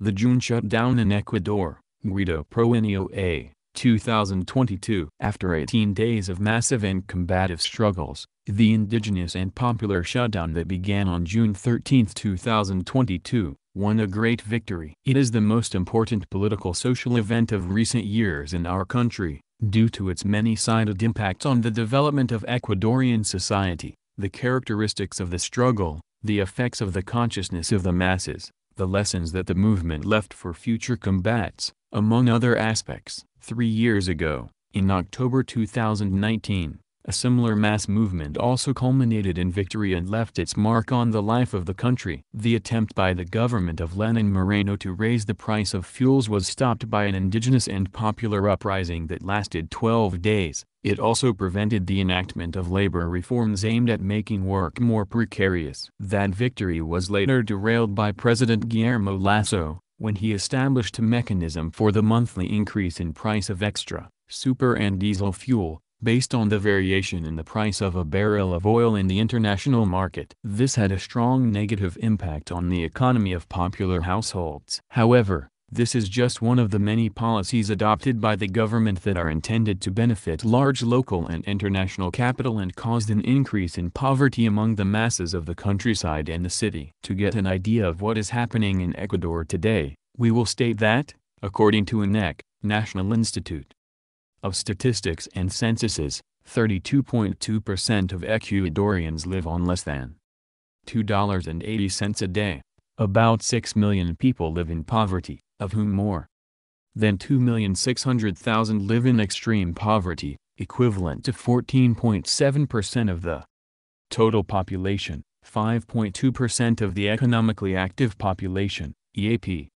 The June shutdown in Ecuador, Guido Proaño A. 2022 After 18 days of massive and combative struggles, the indigenous and popular shutdown that began on June 13, 2022, won a great victory. It is the most important political social event of recent years in our country, due to its many-sided impact on the development of Ecuadorian society, the characteristics of the struggle, the effects of the consciousness of the masses, the lessons that the movement left for future combats, among other aspects. Three years ago, in October 2019, a similar mass movement also culminated in victory and left its mark on the life of the country. The attempt by the government of Lenin Moreno to raise the price of fuels was stopped by an indigenous and popular uprising that lasted 12 days. It also prevented the enactment of labor reforms aimed at making work more precarious. That victory was later derailed by President Guillermo Lasso, when he established a mechanism for the monthly increase in price of extra, super and diesel fuel, based on the variation in the price of a barrel of oil in the international market. This had a strong negative impact on the economy of popular households. However, this is just one of the many policies adopted by the government that are intended to benefit large local and international capital and caused an increase in poverty among the masses of the countryside and the city. To get an idea of what is happening in Ecuador today, we will state that, according to INEC, National Institute of Statistics and Censuses, 32.2% of Ecuadorians live on less than $2.80 a day. About 6 million people live in poverty, of whom more than 2,600,000 live in extreme poverty, equivalent to 14.7% of the total population, 5.2% of the economically active population, EAP,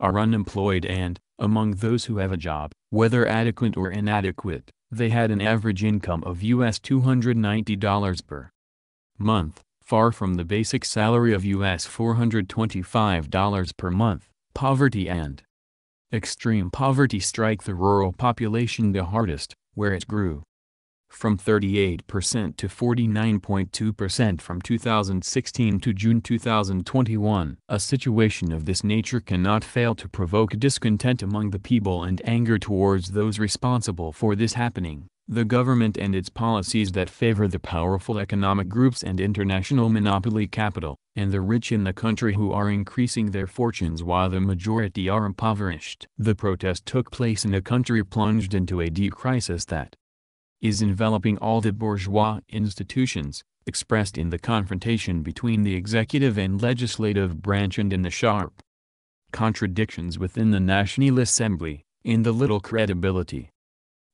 are unemployed and, among those who have a job, whether adequate or inadequate, they had an average income of US $290 per month, far from the basic salary of US $425 per month. Poverty and extreme poverty strike the rural population the hardest, where it grew from 38% to 49.2% from 2016 to June 2021. A situation of this nature cannot fail to provoke discontent among the people and anger towards those responsible for this happening, the government and its policies that favor the powerful economic groups and international monopoly capital, and the rich in the country who are increasing their fortunes while the majority are impoverished. The protest took place in a country plunged into a deep crisis that is enveloping all the bourgeois institutions, expressed in the confrontation between the executive and legislative branch and in the sharp contradictions within the National Assembly, in the little credibility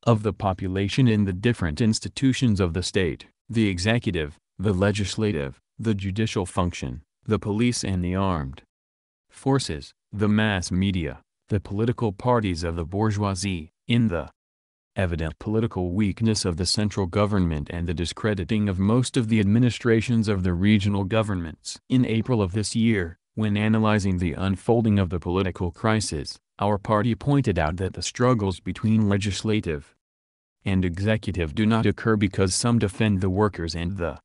of the population in the different institutions of the state, the executive, the legislative, the judicial function, the police and the armed forces, the mass media, the political parties of the bourgeoisie, in the evident political weakness of the central government and the discrediting of most of the administrations of the regional governments. In April of this year, when analyzing the unfolding of the political crisis, our party pointed out that the struggles between legislative and executive do not occur because some defend the workers and the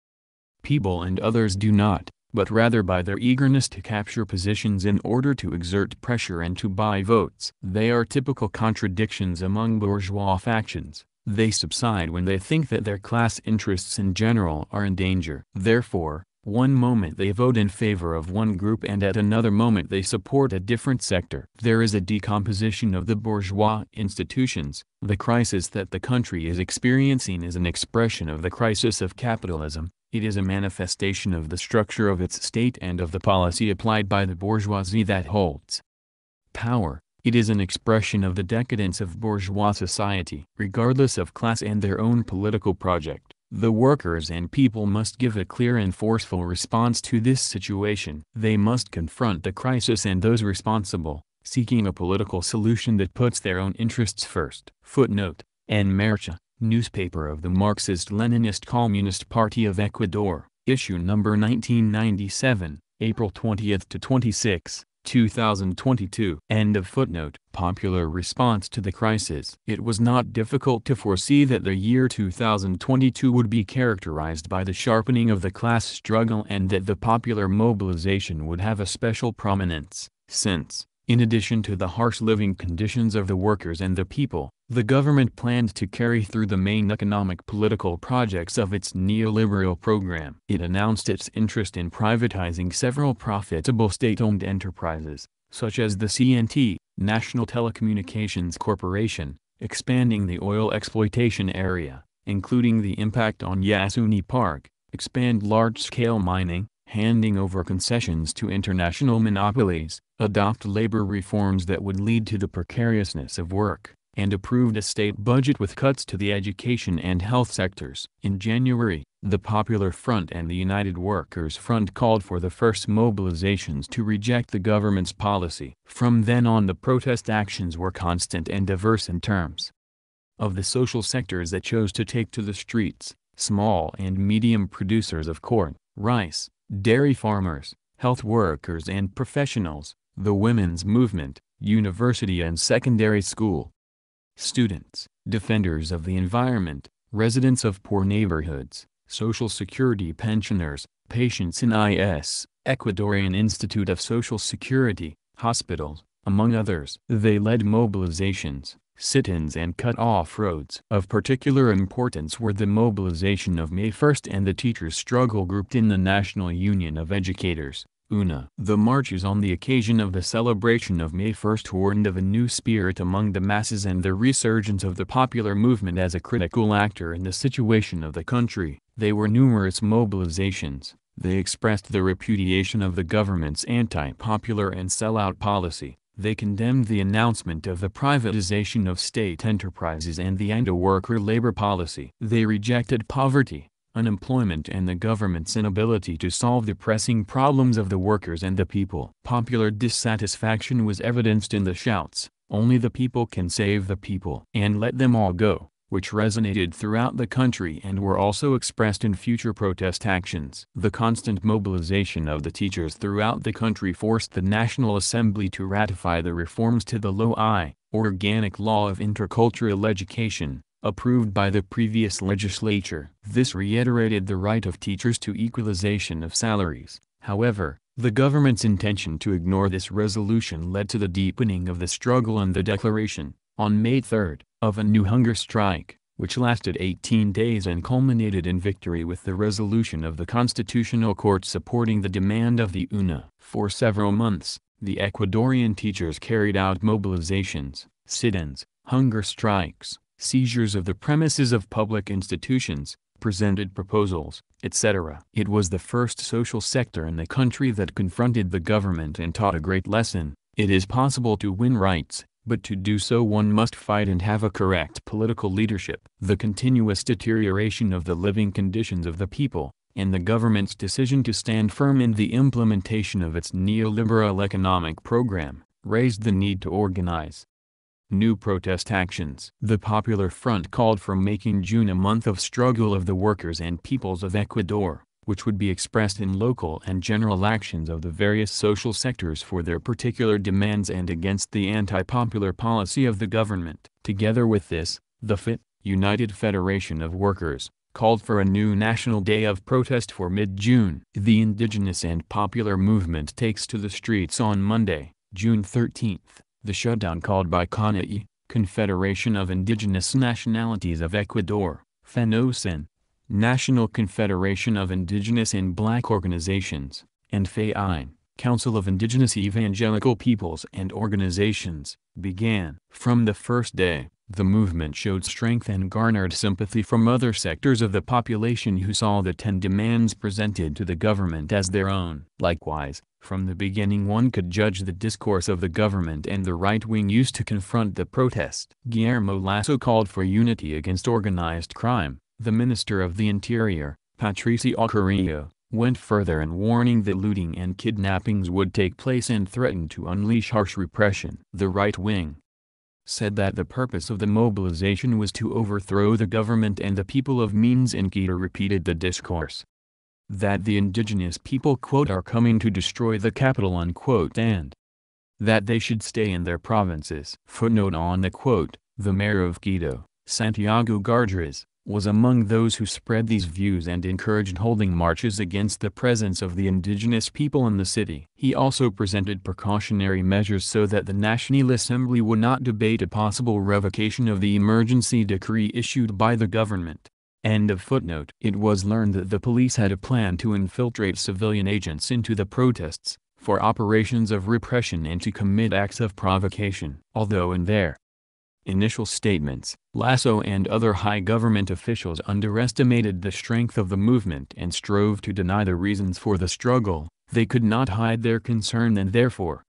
people and others do not but rather by their eagerness to capture positions in order to exert pressure and to buy votes. They are typical contradictions among bourgeois factions. They subside when they think that their class interests in general are in danger. Therefore, one moment they vote in favor of one group and at another moment they support a different sector. There is a decomposition of the bourgeois institutions. The crisis that the country is experiencing is an expression of the crisis of capitalism, it is a manifestation of the structure of its state and of the policy applied by the bourgeoisie that holds power. It is an expression of the decadence of bourgeois society. Regardless of class and their own political project, the workers and people must give a clear and forceful response to this situation. They must confront the crisis and those responsible, seeking a political solution that puts their own interests first. Footnote, En Marcha newspaper of the Marxist-Leninist Communist Party of Ecuador, issue number 1997, April 20 to 26, 2022. End of footnote. Popular response to the crisis. It was not difficult to foresee that the year 2022 would be characterized by the sharpening of the class struggle and that the popular mobilization would have a special prominence, since, In addition to the harsh living conditions of the workers and the people, the government planned to carry through the main economic political projects of its neoliberal program. It announced its interest in privatizing several profitable state-owned enterprises, such as the CNT, National Telecommunications Corporation, expanding the oil exploitation area, including the impact on Yasuni Park, expand large-scale mining, handing over concessions to international monopolies, adopt labor reforms that would lead to the precariousness of work, and approved a state budget with cuts to the education and health sectors. In January, the Popular Front and the United Workers Front called for the first mobilizations to reject the government's policy. From then on the protest actions were constant and diverse in terms of the social sectors that chose to take to the streets, small and medium producers of corn, rice, dairy farmers, health workers and professionals, the women's movement, university and secondary school, students, defenders of the environment, residents of poor neighborhoods, Social Security pensioners, patients in IS, Ecuadorian Institute of Social Security, hospitals, among others. They led mobilizations, sit-ins and cut off roads. Of particular importance were the mobilization of May 1 and the teachers' struggle grouped in the National Union of Educators, UNE. The marches on the occasion of the celebration of May 1 warned of a new spirit among the masses and the resurgence of the popular movement as a critical actor in the situation of the country. They were numerous mobilizations. They expressed the repudiation of the government's anti-popular and sellout policy. They condemned the announcement of the privatization of state enterprises and the anti-worker labor policy. They rejected poverty, unemployment and the government's inability to solve the pressing problems of the workers and the people. Popular dissatisfaction was evidenced in the shouts, only the people can save the people and let them all go, which resonated throughout the country and were also expressed in future protest actions. The constant mobilization of the teachers throughout the country forced the National Assembly to ratify the reforms to the Law I, Organic Law of Intercultural Education, approved by the previous legislature. This reiterated the right of teachers to equalization of salaries. However, the government's intention to ignore this resolution led to the deepening of the struggle and the declaration, on May 3, of a new hunger strike, which lasted 18 days and culminated in victory with the resolution of the Constitutional Court supporting the demand of the UNE. For several months, the Ecuadorian teachers carried out mobilizations, sit-ins, hunger strikes, seizures of the premises of public institutions, presented proposals, etc. It was the first social sector in the country that confronted the government and taught a great lesson. It is possible to win rights, but to do so one must fight and have a correct political leadership. The continuous deterioration of the living conditions of the people, and the government's decision to stand firm in the implementation of its neoliberal economic program, raised the need to organize, New protest actions. The Popular Front called for making June a month of struggle of the workers and peoples of Ecuador, which would be expressed in local and general actions of the various social sectors for their particular demands and against the anti-popular policy of the government. Together with this, the FIT, United Federation of Workers, called for a new national day of protest for mid-June. The indigenous and popular movement takes to the streets on Monday, June 13 the shutdown called by CONAIE, Confederation of Indigenous Nationalities of Ecuador, FENOCIN, National Confederation of Indigenous and Black Organizations, and FEINE, Council of Indigenous Evangelical Peoples and Organizations, began. From the first day, the movement showed strength and garnered sympathy from other sectors of the population who saw the ten demands presented to the government as their own. Likewise, from the beginning one could judge the discourse of the government and the right wing used to confront the protest. Guillermo Lasso called for unity against organized crime. The Minister of the Interior, Patricio Carrillo, went further in warning that looting and kidnappings would take place and threatened to unleash harsh repression. The right wing, said that the purpose of the mobilization was to overthrow the government and the people of Mines and Quito repeated the discourse. That the indigenous people quote are coming to destroy the capital unquote and that they should stay in their provinces. Footnote on the quote, the mayor of Quito, Santiago Guarderas, was among those who spread these views and encouraged holding marches against the presence of the indigenous people in the city. He also presented precautionary measures so that the National Assembly would not debate a possible revocation of the emergency decree issued by the government. End of footnote. It was learned that the police had a plan to infiltrate civilian agents into the protests, for operations of repression and to commit acts of provocation. Although in their initial statements, Lasso and other high government officials underestimated the strength of the movement and strove to deny the reasons for the struggle, they could not hide their concern and therefore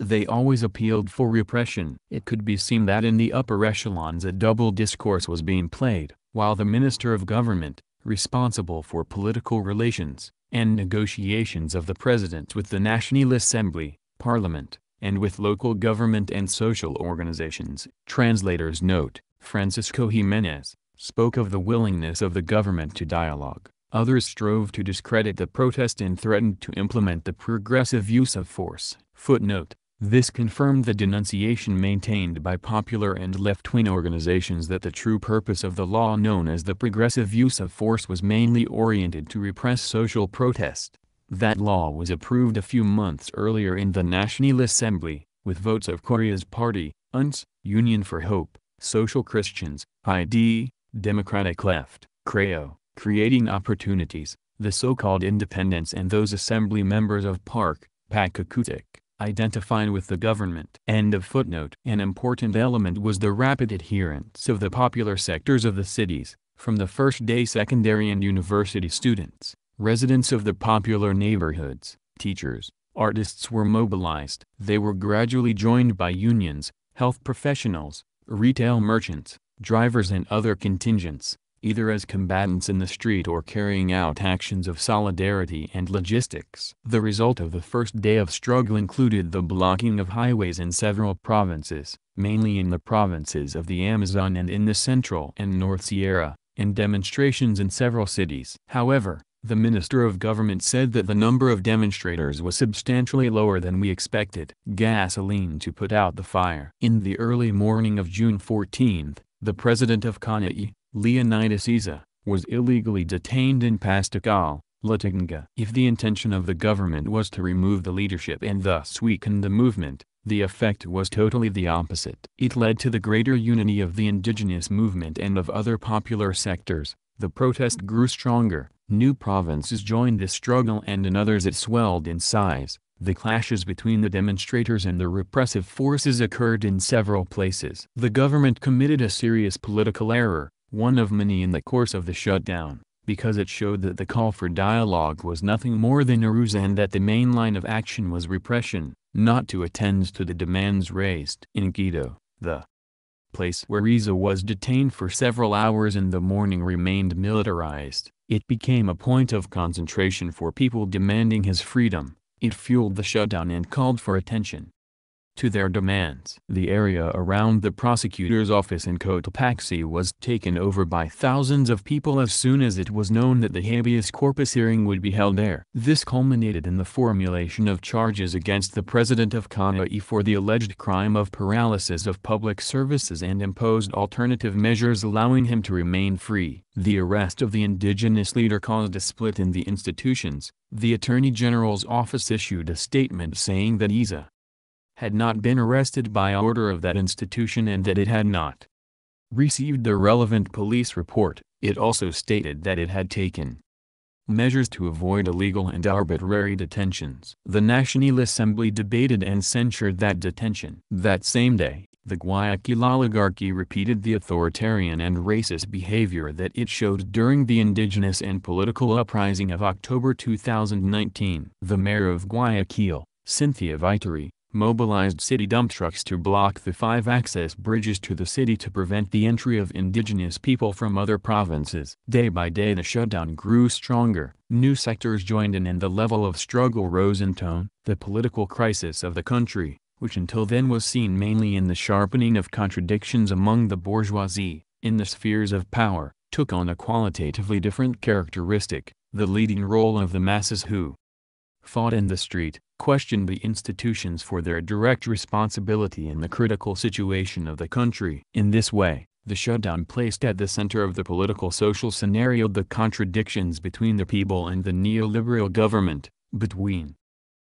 they always appealed for repression. It could be seen that in the upper echelons a double discourse was being played, while the Minister of Government, responsible for political relations, and negotiations of the President with the National Assembly, Parliament, and with local government and social organizations. Translator's note, Francisco Jimenez, spoke of the willingness of the government to dialogue. Others strove to discredit the protest and threatened to implement the progressive use of force. Footnote this confirmed the denunciation maintained by popular and left-wing organizations that the true purpose of the law known as the progressive use of force was mainly oriented to repress social protest. That law was approved a few months earlier in the National Assembly, with votes of Correa's party, UNES, Union for Hope, Social Christians, ID, Democratic Left, CREO, Creating Opportunities, the so-called independents and those assembly members of Park, Pachakutik identified with the government. End of footnote. An important element was the rapid adherence of the popular sectors of the cities, from the first day secondary and university students, residents of the popular neighborhoods, teachers, artists were mobilized. They were gradually joined by unions, health professionals, retail merchants, drivers and other contingents either as combatants in the street or carrying out actions of solidarity and logistics. The result of the first day of struggle included the blocking of highways in several provinces, mainly in the provinces of the Amazon and in the Central and North Sierra, and demonstrations in several cities. However, the Minister of Government said that the number of demonstrators was substantially lower than we expected. Gasoline to put out the fire. In the early morning of June 14, the president of CONAIE, Leonidas Iza, was illegally detained in Pastocalle, Latacunga. If the intention of the government was to remove the leadership and thus weaken the movement, the effect was totally the opposite. It led to the greater unity of the indigenous movement and of other popular sectors. The protest grew stronger, new provinces joined the struggle and in others it swelled in size. The clashes between the demonstrators and the repressive forces occurred in several places. The government committed a serious political error, one of many in the course of the shutdown, because it showed that the call for dialogue was nothing more than a ruse and that the main line of action was repression, not to attend to the demands raised. In Quito, the place where Iza was detained for several hours in the morning remained militarized. It became a point of concentration for people demanding his freedom. It fueled the shutdown and called for attention to their demands. The area around the prosecutor's office in Cotopaxi was taken over by thousands of people as soon as it was known that the habeas corpus hearing would be held there. This culminated in the formulation of charges against the president of CONAIE for the alleged crime of paralysis of public services and imposed alternative measures allowing him to remain free. The arrest of the indigenous leader caused a split in the institutions. The Attorney General's office issued a statement saying that Iza had not been arrested by order of that institution and that it had not received the relevant police report. It also stated that it had taken measures to avoid illegal and arbitrary detentions. The National Assembly debated and censured that detention. That same day, the Guayaquil oligarchy repeated the authoritarian and racist behavior that it showed during the indigenous and political uprising of October 2019. The mayor of Guayaquil, Cynthia Viteri, mobilized city dump trucks to block the five access bridges to the city to prevent the entry of indigenous people from other provinces. Day by day the shutdown grew stronger, new sectors joined in and the level of struggle rose in tone. The political crisis of the country, which until then was seen mainly in the sharpening of contradictions among the bourgeoisie, in the spheres of power, took on a qualitatively different characteristic, the leading role of the masses who fought in the street, questioned the institutions for their direct responsibility in the critical situation of the country. In this way, The shutdown placed at the center of the political social scenario the contradictions between the people and the neoliberal government, between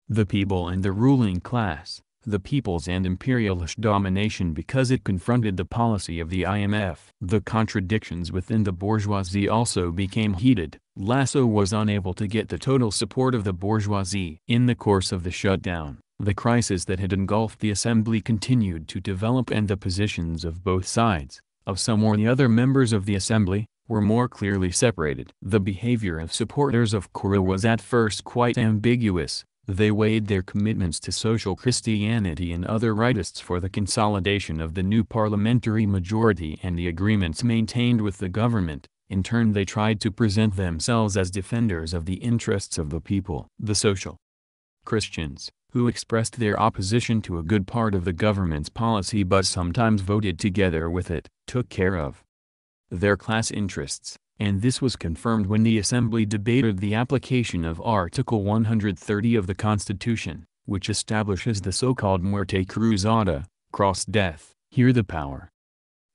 the people and the ruling class, the people's and imperialist domination because it confronted the policy of the IMF. The contradictions within the bourgeoisie also became heated. Lasso was unable to get the total support of the bourgeoisie. In the course of the shutdown, the crisis that had engulfed the assembly continued to develop and the positions of both sides, of some or the other members of the assembly, were more clearly separated. The behavior of supporters of Correa was at first quite ambiguous, they weighed their commitments to social Christianity and other rightists for the consolidation of the new parliamentary majority and the agreements maintained with the government. In turn they tried to present themselves as defenders of the interests of the people. The social Christians, who expressed their opposition to a good part of the government's policy but sometimes voted together with it, took care of their class interests and this was confirmed when the Assembly debated the application of Article 130 of the Constitution, which establishes the so-called muerte cruzada, cross death, here the power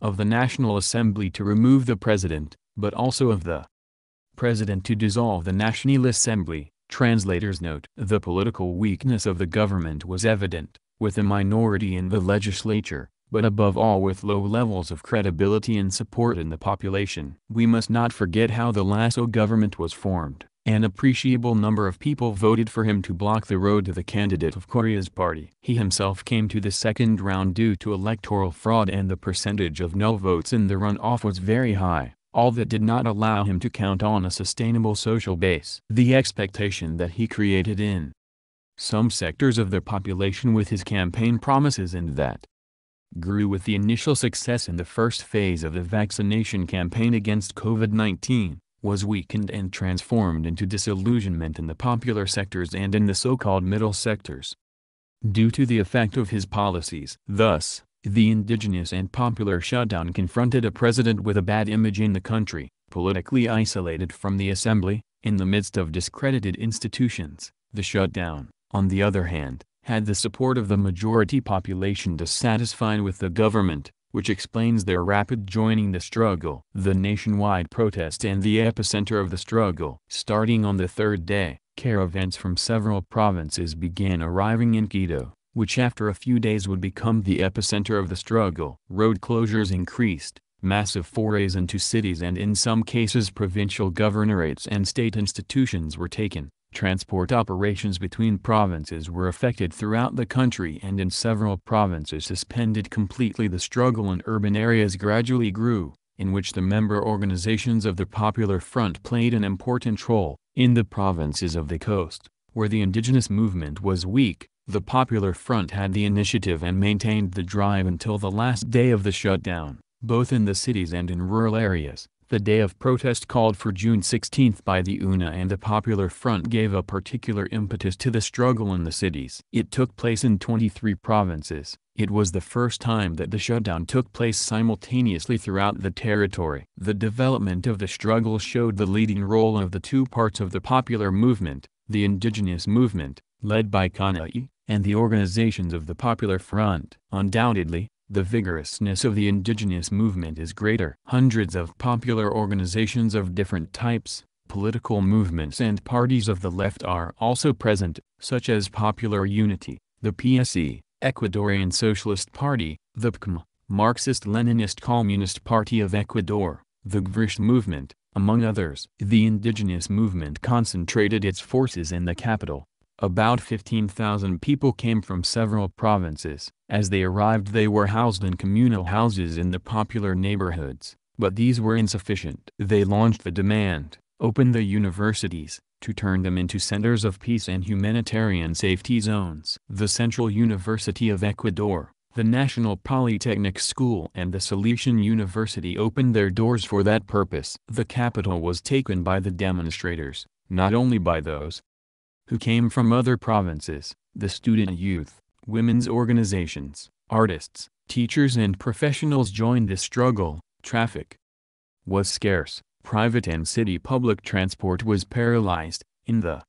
of the National Assembly to remove the President, but also of the President to dissolve the National Assembly. Translators note The political weakness of the government was evident, with a minority in the legislature, but above all with low levels of credibility and support in the population. We must not forget how the Lasso government was formed. An appreciable number of people voted for him to block the road to the candidate of Correa's party. He himself came to the second round due to electoral fraud and the percentage of no votes in the runoff was very high all that did not allow him to count on a sustainable social base. The expectation that he created in some sectors of the population with his campaign promises and that grew with the initial success in the first phase of the vaccination campaign against COVID-19, was weakened and transformed into disillusionment in the popular sectors and in the so-called middle sectors. Due to the effect of his policies. Thus, the indigenous and popular shutdown confronted a president with a bad image in the country, politically isolated from the assembly, in the midst of discredited institutions. The shutdown, on the other hand, had the support of the majority population dissatisfied with the government, which explains their rapid joining the struggle. The nationwide protest and the epicenter of the struggle. Starting on the third day, caravans from several provinces began arriving in Quito, which after a few days would become the epicenter of the struggle. Road closures increased, massive forays into cities and in some cases provincial governorates and state institutions were taken. Transport operations between provinces were affected throughout the country and in several provinces suspended completely the struggle in urban areas gradually grew, in which the member organizations of the Popular Front played an important role. In the provinces of the coast, where the indigenous movement was weak, the Popular Front had the initiative and maintained the drive until the last day of the shutdown, both in the cities and in rural areas. The day of protest called for June 16 by the UNE and the Popular Front gave a particular impetus to the struggle in the cities. It took place in 23 provinces. It was the first time that the shutdown took place simultaneously throughout the territory. The development of the struggle showed the leading role of the two parts of the popular movement, the indigenous movement, led by CONAIE, and the organizations of the Popular Front. Undoubtedly, the vigorousness of the indigenous movement is greater. Hundreds of popular organizations of different types, political movements and parties of the left are also present, such as Popular Unity, the PSE, Ecuadorian Socialist Party, the PCM, Marxist-Leninist Communist Party of Ecuador, the GVRISH movement, among others. The indigenous movement concentrated its forces in the capital, about 15,000 people came from several provinces. As they arrived they were housed in communal houses in the popular neighborhoods, but these were insufficient. They launched the demand, opened the universities, to turn them into centers of peace and humanitarian safety zones. The Central University of Ecuador, the National Polytechnic School and the Salesian University opened their doors for that purpose. The capital was taken by the demonstrators, not only by those who came from other provinces, the student youth, women's organizations, artists, teachers and professionals joined the struggle. Traffic was scarce, private and city public transport was paralyzed. In the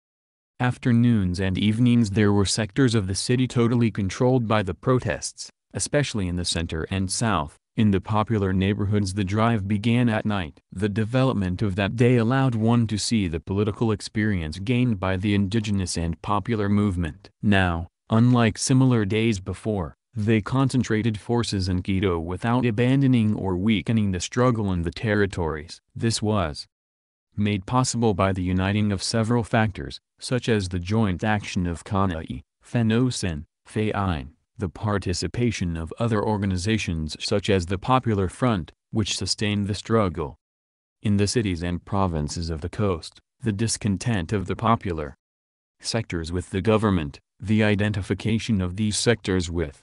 afternoons and evenings there were sectors of the city totally controlled by the protests, especially in the center and south, In the popular neighborhoods the drive began at night. The development of that day allowed one to see the political experience gained by the indigenous and popular movement. Now, unlike similar days before, they concentrated forces in Quito without abandoning or weakening the struggle in the territories. This was made possible by the uniting of several factors, such as the joint action of CONAIE, FENOCIN, FEINE, the participation of other organizations such as the Popular Front, which sustained the struggle. In the cities and provinces of the coast, the discontent of the popular sectors with the government, the identification of these sectors with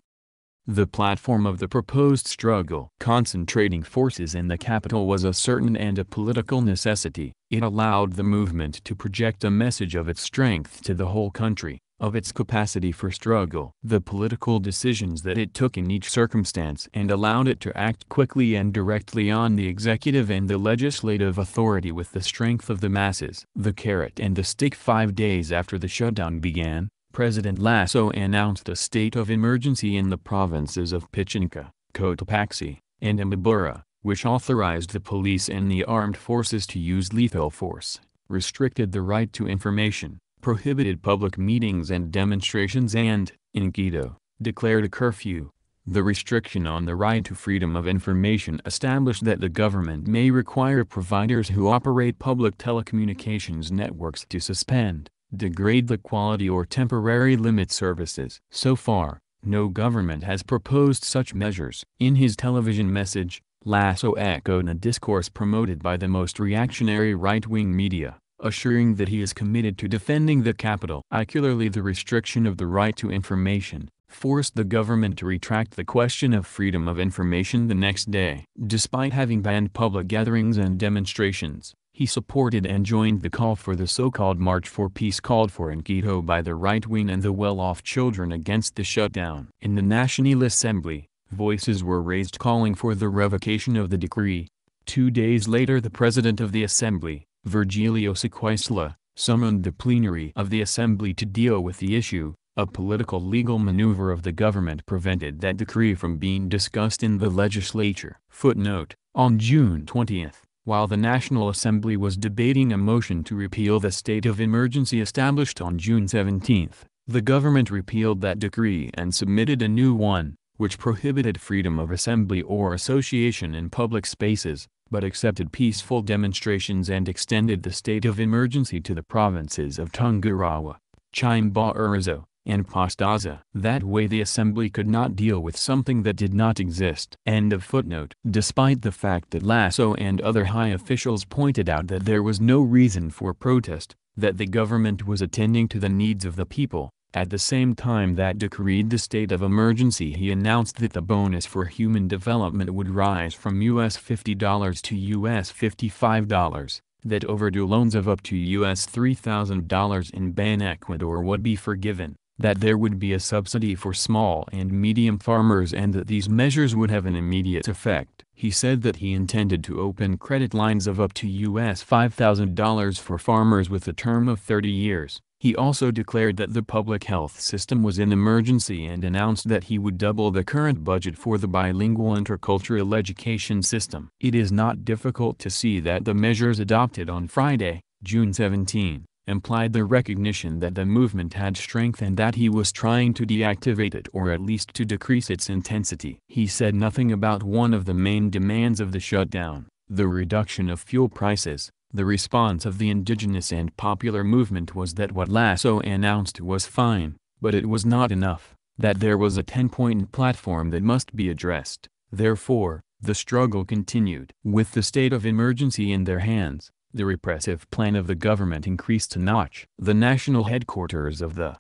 the platform of the proposed struggle. Concentrating forces in the capital was a certain and a political necessity. It allowed the movement to project a message of its strength to the whole country, of its capacity for struggle. The political decisions that it took in each circumstance and allowed it to act quickly and directly on the executive and the legislative authority with the strength of the masses. The carrot and the stick five days after the shutdown began, President Lasso announced a state of emergency in the provinces of Pichincha, Cotopaxi, and Imbabura, which authorized the police and the armed forces to use lethal force, restricted the right to information, prohibited public meetings and demonstrations and, in Quito, declared a curfew. The restriction on the right to freedom of information established that the government may require providers who operate public telecommunications networks to suspend, degrade the quality or temporary limit services. So far, no government has proposed such measures. In his television message, Lasso echoed a discourse promoted by the most reactionary right-wing media, assuring that he is committed to defending the capital. Particularly the restriction of the right to information, forced the government to retract the question of freedom of information the next day. Despite having banned public gatherings and demonstrations, he supported and joined the call for the so-called March for Peace called for in Quito by the right wing and the well-off children against the shutdown. In the National Assembly, voices were raised calling for the revocation of the decree. Two days later the President of the Assembly, Virgilio Saquicela, summoned the plenary of the Assembly to deal with the issue. A political legal maneuver of the government prevented that decree from being discussed in the legislature. Footnote, on June 20, while the National Assembly was debating a motion to repeal the state of emergency established on June 17, the government repealed that decree and submitted a new one, which prohibited freedom of assembly or association in public spaces, but accepted peaceful demonstrations and extended the state of emergency to the provinces of Tungurahua, Chimborazo, and Pastaza. That way the assembly could not deal with something that did not exist. End of footnote. Despite the fact that Lasso and other high officials pointed out that there was no reason for protest, that the government was attending to the needs of the people, at the same time that decreed the state of emergency he announced that the bonus for human development would rise from US $50 to US $55 that overdue loans of up to US $3,000 in BanEcuador would be forgiven, that there would be a subsidy for small and medium farmers and that these measures would have an immediate effect. He said that he intended to open credit lines of up to US $5,000 for farmers with a term of 30 years. He also declared that the public health system was in emergency and announced that he would double the current budget for the bilingual intercultural education system. It is not difficult to see that the measures adopted on Friday, June 17, implied the recognition that the movement had strength and that he was trying to deactivate it or at least to decrease its intensity. He said nothing about one of the main demands of the shutdown, the reduction of fuel prices. The response of the indigenous and popular movement was that what Lasso announced was fine, but it was not enough, that there was a 10-point platform that must be addressed. Therefore, the struggle continued. With the state of emergency in their hands, the repressive plan of the government increased a notch. The national headquarters of the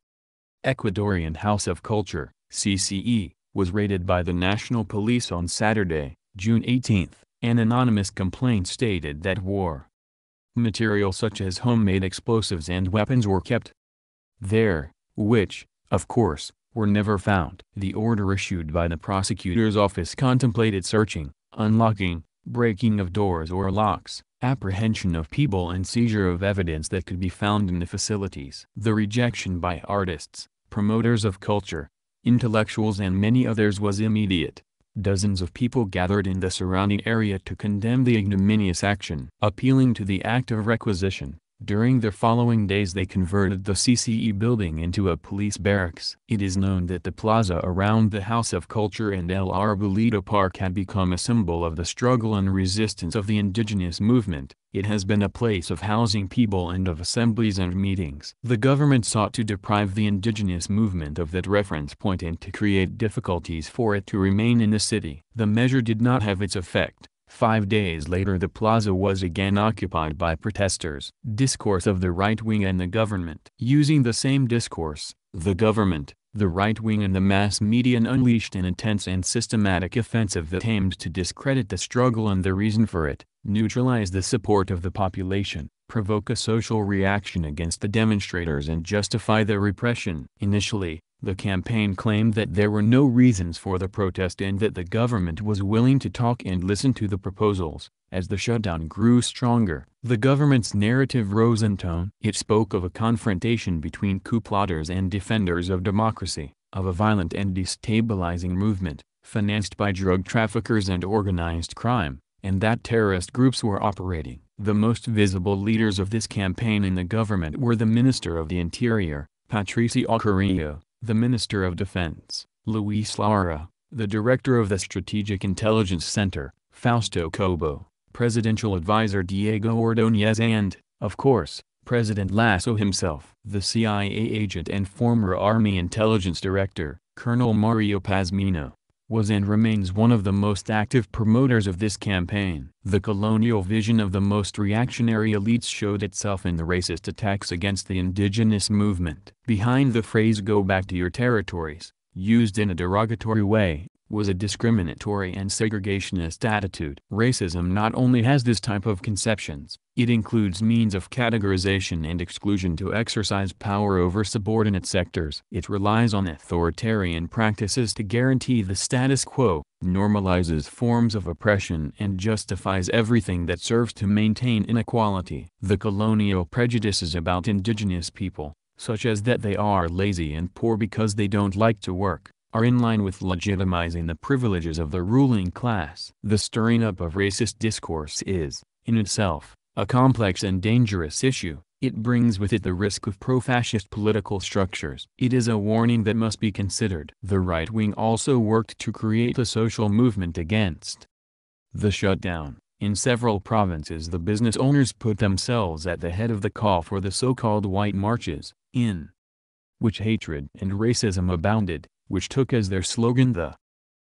Ecuadorian House of Culture, CCE, was raided by the National Police on Saturday, June 18. An anonymous complaint stated that war material such as homemade explosives and weapons were kept there, which, of course, were never found. The order issued by the prosecutor's office contemplated searching, unlocking, breaking of doors or locks, apprehension of people and seizure of evidence that could be found in the facilities. The rejection by artists, promoters of culture, intellectuals and many others was immediate. Dozens of people gathered in the surrounding area to condemn the ignominious action. Appealing to the act of requisition, during the following days they converted the CCE building into a police barracks. It is known that the plaza around the House of Culture and El Arbolito Park had become a symbol of the struggle and resistance of the indigenous movement. It has been a place of housing people and of assemblies and meetings. The government sought to deprive the indigenous movement of that reference point and to create difficulties for it to remain in the city. The measure did not have its effect. Five days later the plaza was again occupied by protesters. Discourse of the right wing and the government. Using the same discourse, the government, the right wing and the mass media unleashed an intense and systematic offensive that aimed to discredit the struggle and the reason for it, neutralize the support of the population, provoke a social reaction against the demonstrators and justify the repression. Initially, the campaign claimed that there were no reasons for the protest and that the government was willing to talk and listen to the proposals. As the shutdown grew stronger, the government's narrative rose in tone. It spoke of a confrontation between coup plotters and defenders of democracy, of a violent and destabilizing movement, financed by drug traffickers and organized crime, and that terrorist groups were operating. The most visible leaders of this campaign in the government were the Minister of the Interior, Patricio Carrillo, the Minister of Defense, Luis Lara, the Director of the Strategic Intelligence Center, Fausto Cobo, Presidential Advisor Diego Ordóñez and, of course, President Lasso himself. The CIA agent and former Army Intelligence Director, Colonel Mario Pazmino, was and remains one of the most active promoters of this campaign. The colonial vision of the most reactionary elites showed itself in the racist attacks against the indigenous movement. Behind the phrase go back to your territories, used in a derogatory way, was a discriminatory and segregationist attitude. Racism not only has this type of conceptions, it includes means of categorization and exclusion to exercise power over subordinate sectors. It relies on authoritarian practices to guarantee the status quo, normalizes forms of oppression and justifies everything that serves to maintain inequality. The colonial prejudices about indigenous people, such as that they are lazy and poor because they don't like to work, are in line with legitimizing the privileges of the ruling class. The stirring up of racist discourse is, in itself, a complex and dangerous issue. It brings with it the risk of pro-fascist political structures. It is a warning that must be considered. The right wing also worked to create a social movement against the shutdown. In several provinces the business owners put themselves at the head of the call for the so-called white marches, in which hatred and racism abounded which took as their slogan the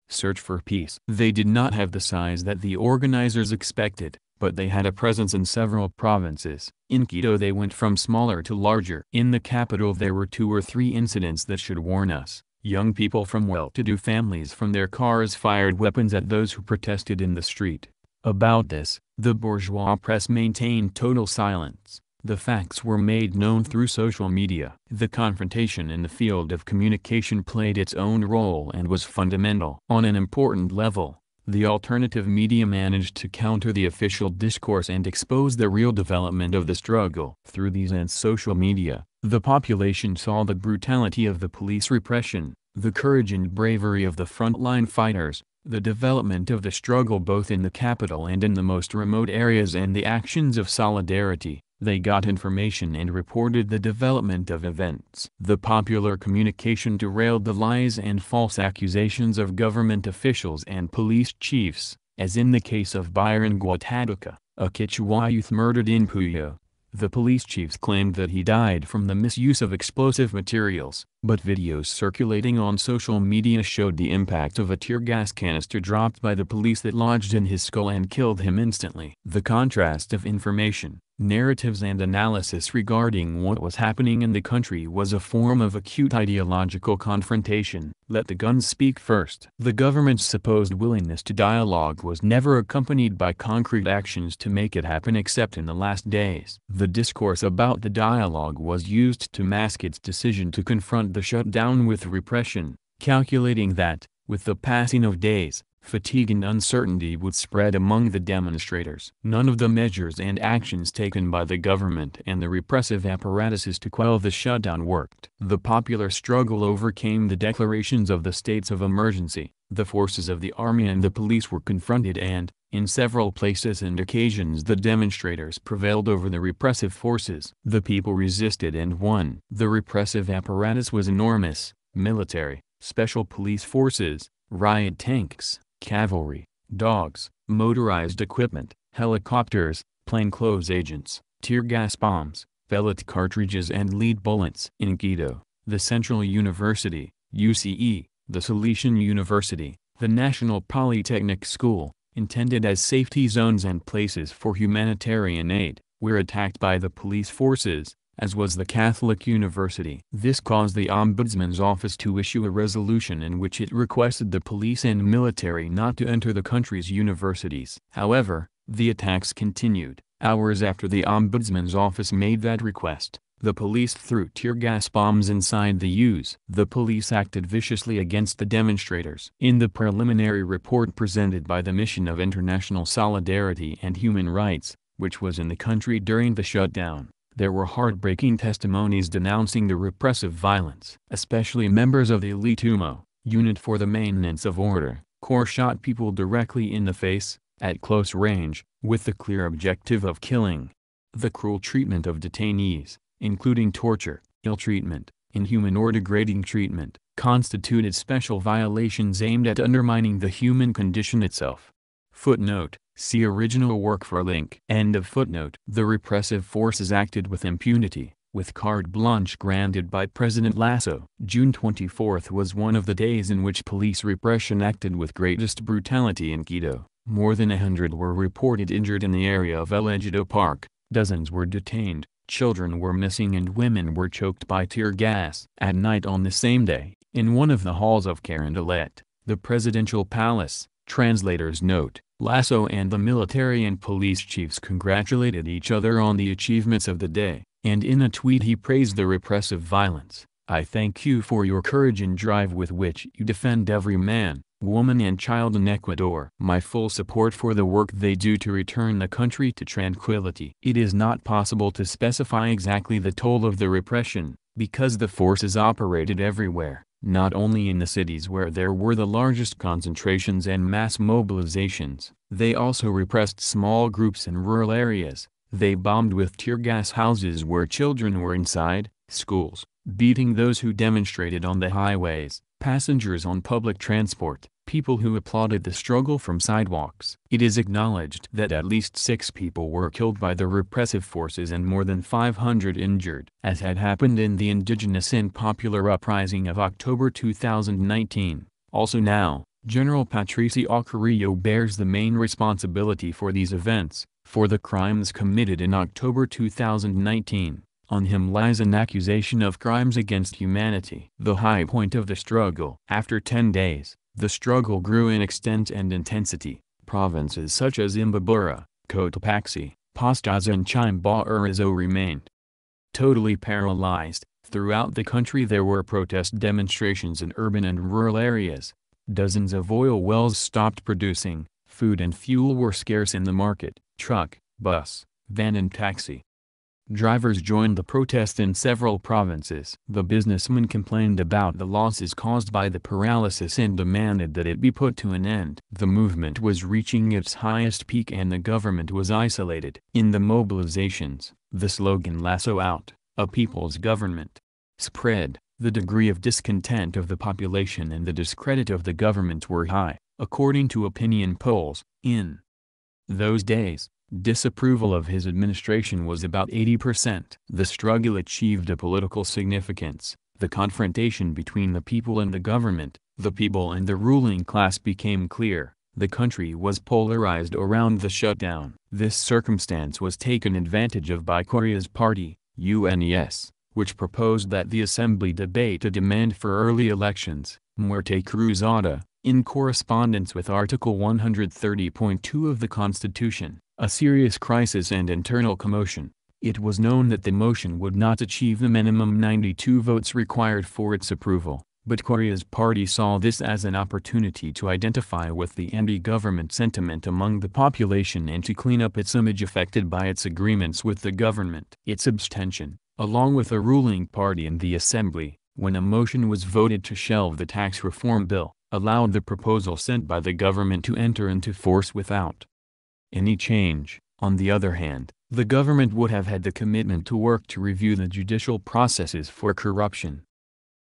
search for peace. They did not have the size that the organizers expected, but they had a presence in several provinces. In Quito they went from smaller to larger. In the capital there were two or three incidents that should warn us. Young people from well-to-do families from their cars fired weapons at those who protested in the street. About this, the bourgeois press maintained total silence. The facts were made known through social media. The confrontation in the field of communication played its own role and was fundamental. On an important level, the alternative media managed to counter the official discourse and expose the real development of the struggle. Through these and social media, the population saw the brutality of the police repression, the courage and bravery of the frontline fighters, the development of the struggle both in the capital and in the most remote areas and the actions of solidarity. They got information and reported the development of events. The popular communication derailed the lies and false accusations of government officials and police chiefs, as in the case of Byron Guatatuca, a Quechua youth murdered in Puyo. The police chiefs claimed that he died from the misuse of explosive materials, but videos circulating on social media showed the impact of a tear gas canister dropped by the police that lodged in his skull and killed him instantly. The contrast of information, narratives and analysis regarding what was happening in the country was a form of acute ideological confrontation. Let the guns speak first. The government's supposed willingness to dialogue was never accompanied by concrete actions to make it happen except in the last days. The discourse about the dialogue was used to mask its decision to confront the shutdown with repression, calculating that, with the passing of days, fatigue and uncertainty would spread among the demonstrators. None of the measures and actions taken by the government and the repressive apparatuses to quell the shutdown worked. The popular struggle overcame the declarations of the states of emergency, The forces of the army and the police were confronted and, in several places and occasions the demonstrators prevailed over the repressive forces. The people resisted and won. The repressive apparatus was enormous, military, special police forces, riot tanks, cavalry, dogs, motorized equipment, helicopters, plainclothes agents, tear gas bombs, pellet cartridges and lead bullets. In Quito, the Central University, UCE, the Salesian University, the National Polytechnic School, intended as safety zones and places for humanitarian aid, were attacked by the police forces, as was the Catholic University. This caused the Ombudsman's office to issue a resolution in which it requested the police and military not to enter the country's universities. However, the attacks continued. Hours after the Ombudsman's office made that request, the police threw tear gas bombs inside the U's. The police acted viciously against the demonstrators. In the preliminary report presented by the Mission of International Solidarity and Human Rights, which was in the country during the shutdown, there were heartbreaking testimonies denouncing the repressive violence. Especially members of the Elite UMO, Unit for the Maintenance of Order, Corps shot people directly in the face, at close range, with the clear objective of killing. The cruel treatment of detainees, including torture, ill treatment, inhuman or degrading treatment, constituted special violations aimed at undermining the human condition itself. Footnote, see original work for link. End of footnote. The repressive forces acted with impunity, with carte blanche granted by President Lasso. June 24 was one of the days in which police repression acted with greatest brutality in Quito. More than a hundred were reported injured in the area of El Ejido Park, dozens were detained, children were missing and women were choked by tear gas. At night on the same day, in one of the halls of Carondelet, the presidential palace, translators note, Lasso and the military and police chiefs congratulated each other on the achievements of the day, and in a tweet he praised the repressive violence. I thank you for your courage and drive with which you defend every man, woman and child in Ecuador. My full support for the work they do to return the country to tranquility. It is not possible to specify exactly the toll of the repression, because the forces operated everywhere, not only in the cities where there were the largest concentrations and mass mobilizations. They also repressed small groups in rural areas. They bombed with tear gas houses where children were inside, schools, beating those who demonstrated on the highways, passengers on public transport, people who applauded the struggle from sidewalks. It is acknowledged that at least six people were killed by the repressive forces and more than 500 injured. As had happened in the indigenous and popular uprising of October 2019, also now, General Patricio Carrillo bears the main responsibility for these events, for the crimes committed in October 2019. On him lies an accusation of crimes against humanity. The high point of the struggle. After 10 days, the struggle grew in extent and intensity. Provinces such as Imbabura, Cotopaxi, Pastaza and Chimborazo remained totally paralyzed. Throughout the country there were protest demonstrations in urban and rural areas. Dozens of oil wells stopped producing, food and fuel were scarce in the market. Truck, bus, van and taxi, Drivers joined the protest in several provinces. The businessman complained about the losses caused by the paralysis and demanded that it be put to an end. The movement was reaching its highest peak and the government was isolated. In the mobilizations, the slogan Lasso Out, a people's government, spread. The degree of discontent of the population and the discredit of the government were high, according to opinion polls. In those days, Disapproval of his administration was about 80%. The struggle achieved a political significance. The confrontation between the people and the government, the people and the ruling class became clear. The country was polarized around the shutdown. This circumstance was taken advantage of by Correa's party, UNES, which proposed that the assembly debate a demand for early elections, Muerte Cruzada, in correspondence with Article 130.2 of the Constitution a serious crisis and internal commotion. It was known that the motion would not achieve the minimum 92 votes required for its approval, but Correa's party saw this as an opportunity to identify with the anti-government sentiment among the population and to clean up its image affected by its agreements with the government. Its abstention, along with a ruling party in the assembly, when a motion was voted to shelve the tax reform bill, allowed the proposal sent by the government to enter into force without any change. On the other hand, the government would have had the commitment to work to review the judicial processes for corruption.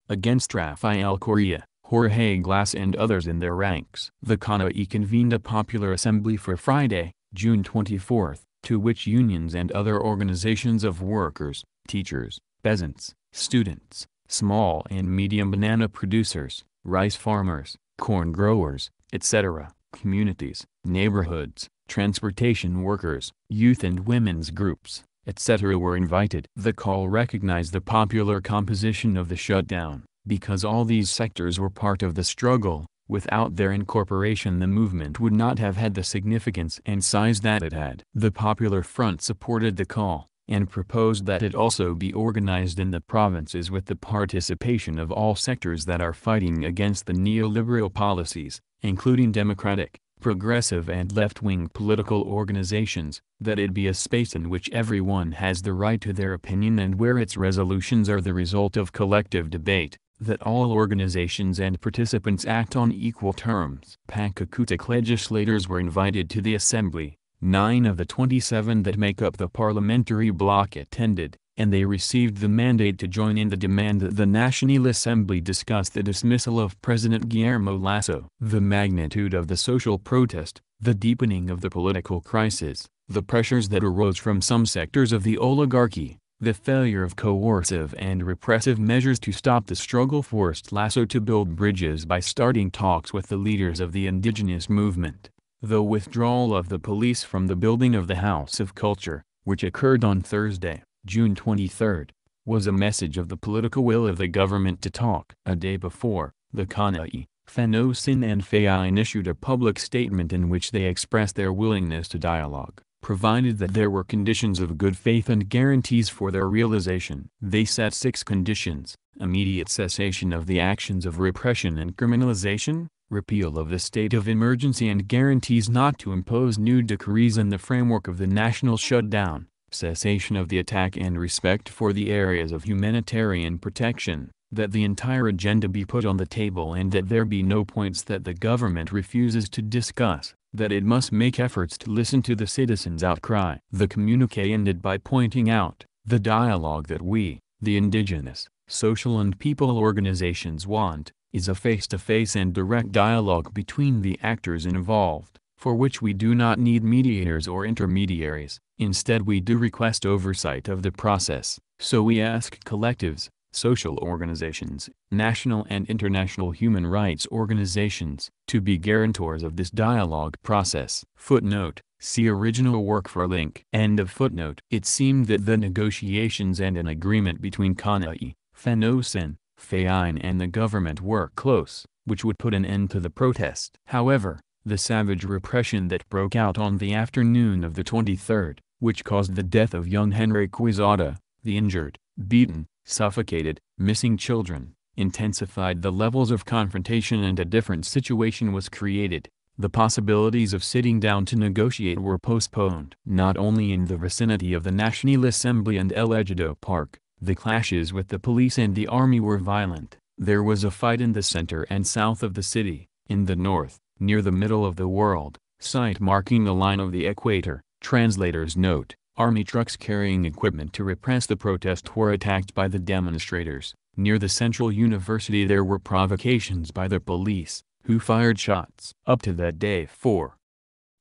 Against Rafael Correa, Jorge Glass and others in their ranks. The CONAIE convened a popular assembly for Friday, June 24, to which unions and other organizations of workers, teachers, peasants, students, small and medium banana producers, rice farmers, corn growers, etc., communities, neighborhoods, transportation workers, youth and women's groups, etc. were invited. The call recognized the popular composition of the shutdown, because all these sectors were part of the struggle, without their incorporation the movement would not have had the significance and size that it had. The Popular Front supported the call, and proposed that it also be organized in the provinces with the participation of all sectors that are fighting against the neoliberal policies, including democratic, progressive and left-wing political organizations, that it be a space in which everyone has the right to their opinion and where its resolutions are the result of collective debate, that all organizations and participants act on equal terms. Pachakutik legislators were invited to the assembly, Nine of the 27 that make up the parliamentary bloc attended, and they received the mandate to join in the demand that the National Assembly discuss the dismissal of President Guillermo Lasso. The magnitude of the social protest, the deepening of the political crisis, the pressures that arose from some sectors of the oligarchy, the failure of coercive and repressive measures to stop the struggle forced Lasso to build bridges by starting talks with the leaders of the indigenous movement. The withdrawal of the police from the building of the House of Culture, which occurred on Thursday, June 23, was a message of the political will of the government to talk. A day before, the CONAIE, FENOCIN and FEINE issued a public statement in which they expressed their willingness to dialogue, provided that there were conditions of good faith and guarantees for their realization. They set six conditions, immediate cessation of the actions of repression and criminalization, repeal of the state of emergency and guarantees not to impose new decrees in the framework of the national shutdown, cessation of the attack and respect for the areas of humanitarian protection, that the entire agenda be put on the table and that there be no points that the government refuses to discuss, that it must make efforts to listen to the citizens' outcry. The communique ended by pointing out, the dialogue that we, the indigenous, social and people organizations want, is a face-to-face -face and direct dialogue between the actors involved, for which we do not need mediators or intermediaries, instead we do request oversight of the process, so we ask collectives, social organizations, national and international human rights organizations, to be guarantors of this dialogue process. Footnote, see original work for link. End of footnote. It seemed that the negotiations and an agreement between CONAIE, FENOCIN, FEINE and the government were close, which would put an end to the protest. However, the savage repression that broke out on the afternoon of the 23rd, which caused the death of young Henry Quezada, the injured, beaten, suffocated, missing children, intensified the levels of confrontation and a different situation was created. The possibilities of sitting down to negotiate were postponed. Not only in the vicinity of the National Assembly and El Ejido Park, the clashes with the police and the army were violent. There was a fight in the center and south of the city, in the north, near the middle of the world, site marking the line of the equator. Translator's note, army trucks carrying equipment to repress the protest were attacked by the demonstrators. Near the Central University there were provocations by the police, who fired shots. Up to that day four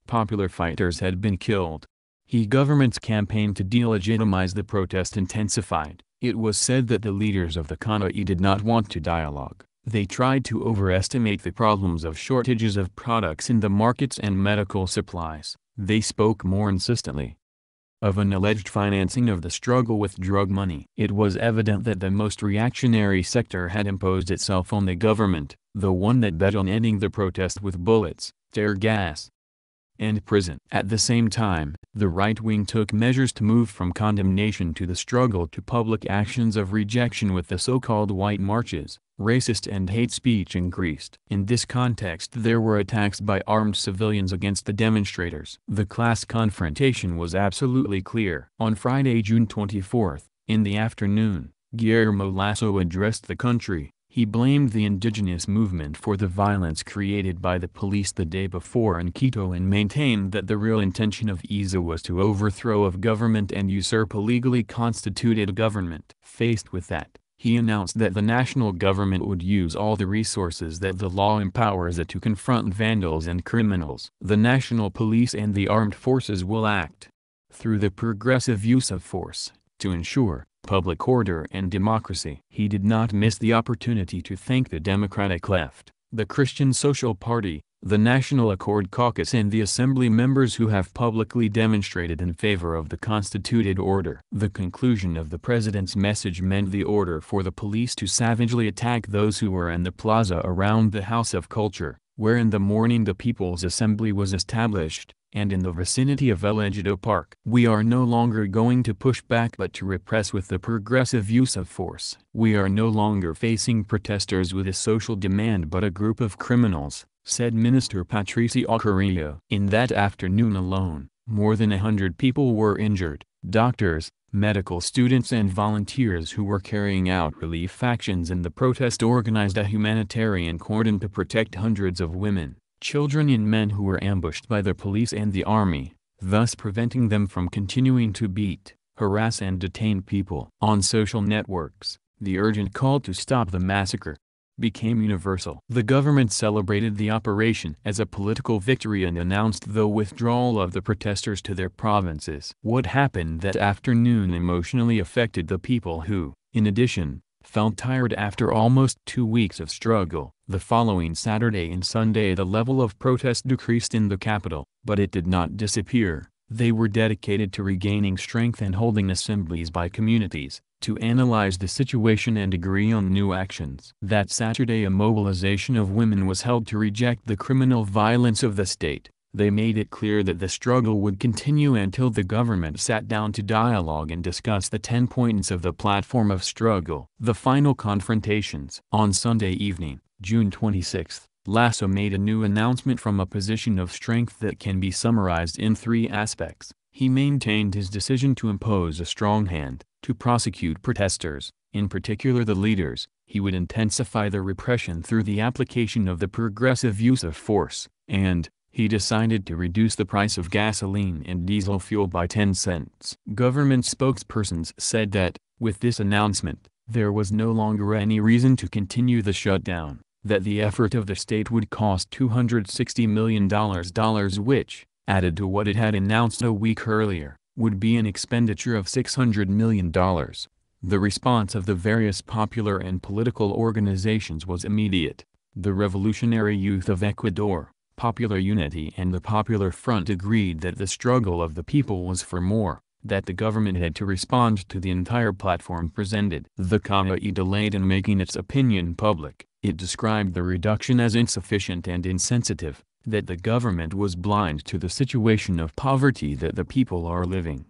popular fighters had been killed. He government's campaign to delegitimize the protest intensified. It was said that the leaders of the CONAIE did not want to dialogue. They tried to overestimate the problems of shortages of products in the markets and medical supplies. They spoke more insistently of an alleged financing of the struggle with drug money. It was evident that the most reactionary sector had imposed itself on the government, the one that bet on ending the protest with bullets, tear gas, and prison. At the same time, the right wing took measures to move from condemnation to the struggle to public actions of rejection with the so-called white marches. Racist and hate speech increased. In this context there were attacks by armed civilians against the demonstrators. The class confrontation was absolutely clear. On Friday, June 24, in the afternoon, Guillermo Lasso addressed the country. He blamed the indigenous movement for the violence created by the police the day before in Quito and maintained that the real intention of Iza was to overthrow of government and usurp a legally constituted government. Faced with that, he announced that the national government would use all the resources that the law empowers it to confront vandals and criminals. The national police and the armed forces will act through the progressive use of force to ensure public order and democracy. He did not miss the opportunity to thank the Democratic left, the Christian Social Party, the National Accord Caucus and the Assembly members who have publicly demonstrated in favor of the constituted order. The conclusion of the president's message meant the order for the police to savagely attack those who were in the plaza around the House of Culture, where in the morning the People's Assembly was established, and in the vicinity of El Ejido Park. We are no longer going to push back but to repress with the progressive use of force. We are no longer facing protesters with a social demand but a group of criminals, said Minister Patricio Carrillo. In that afternoon alone, more than a hundred people were injured, doctors, medical students and volunteers who were carrying out relief actions in the protest organized a humanitarian cordon to protect hundreds of women children and men who were ambushed by the police and the army, thus preventing them from continuing to beat, harass and detain people. On social networks, the urgent call to stop the massacre became universal. The government celebrated the operation as a political victory and announced the withdrawal of the protesters to their provinces. What happened that afternoon emotionally affected the people who, in addition, felt tired after almost two weeks of struggle. The following Saturday and Sunday the level of protest decreased in the capital, but it did not disappear. They were dedicated to regaining strength and holding assemblies by communities, to analyze the situation and agree on new actions. That Saturday a mobilization of women was held to reject the criminal violence of the state. They made it clear that the struggle would continue until the government sat down to dialogue and discuss the 10 points of the platform of struggle. The final confrontations. On Sunday evening, June 26, Lasso made a new announcement from a position of strength that can be summarized in three aspects. He maintained his decision to impose a strong hand, to prosecute protesters, in particular the leaders. He would intensify the repression through the application of the progressive use of force, and, he decided to reduce the price of gasoline and diesel fuel by 10 cents. Government spokespersons said that, with this announcement, there was no longer any reason to continue the shutdown, that the effort of the state would cost $260 million which, added to what it had announced a week earlier, would be an expenditure of $600 million. The response of the various popular and political organizations was immediate. The Revolutionary Youth of Ecuador, Popular Unity and the Popular Front agreed that the struggle of the people was for more, that the government had to respond to the entire platform presented. The CAI delayed in making its opinion public, it described the reduction as insufficient and insensitive, that the government was blind to the situation of poverty that the people are living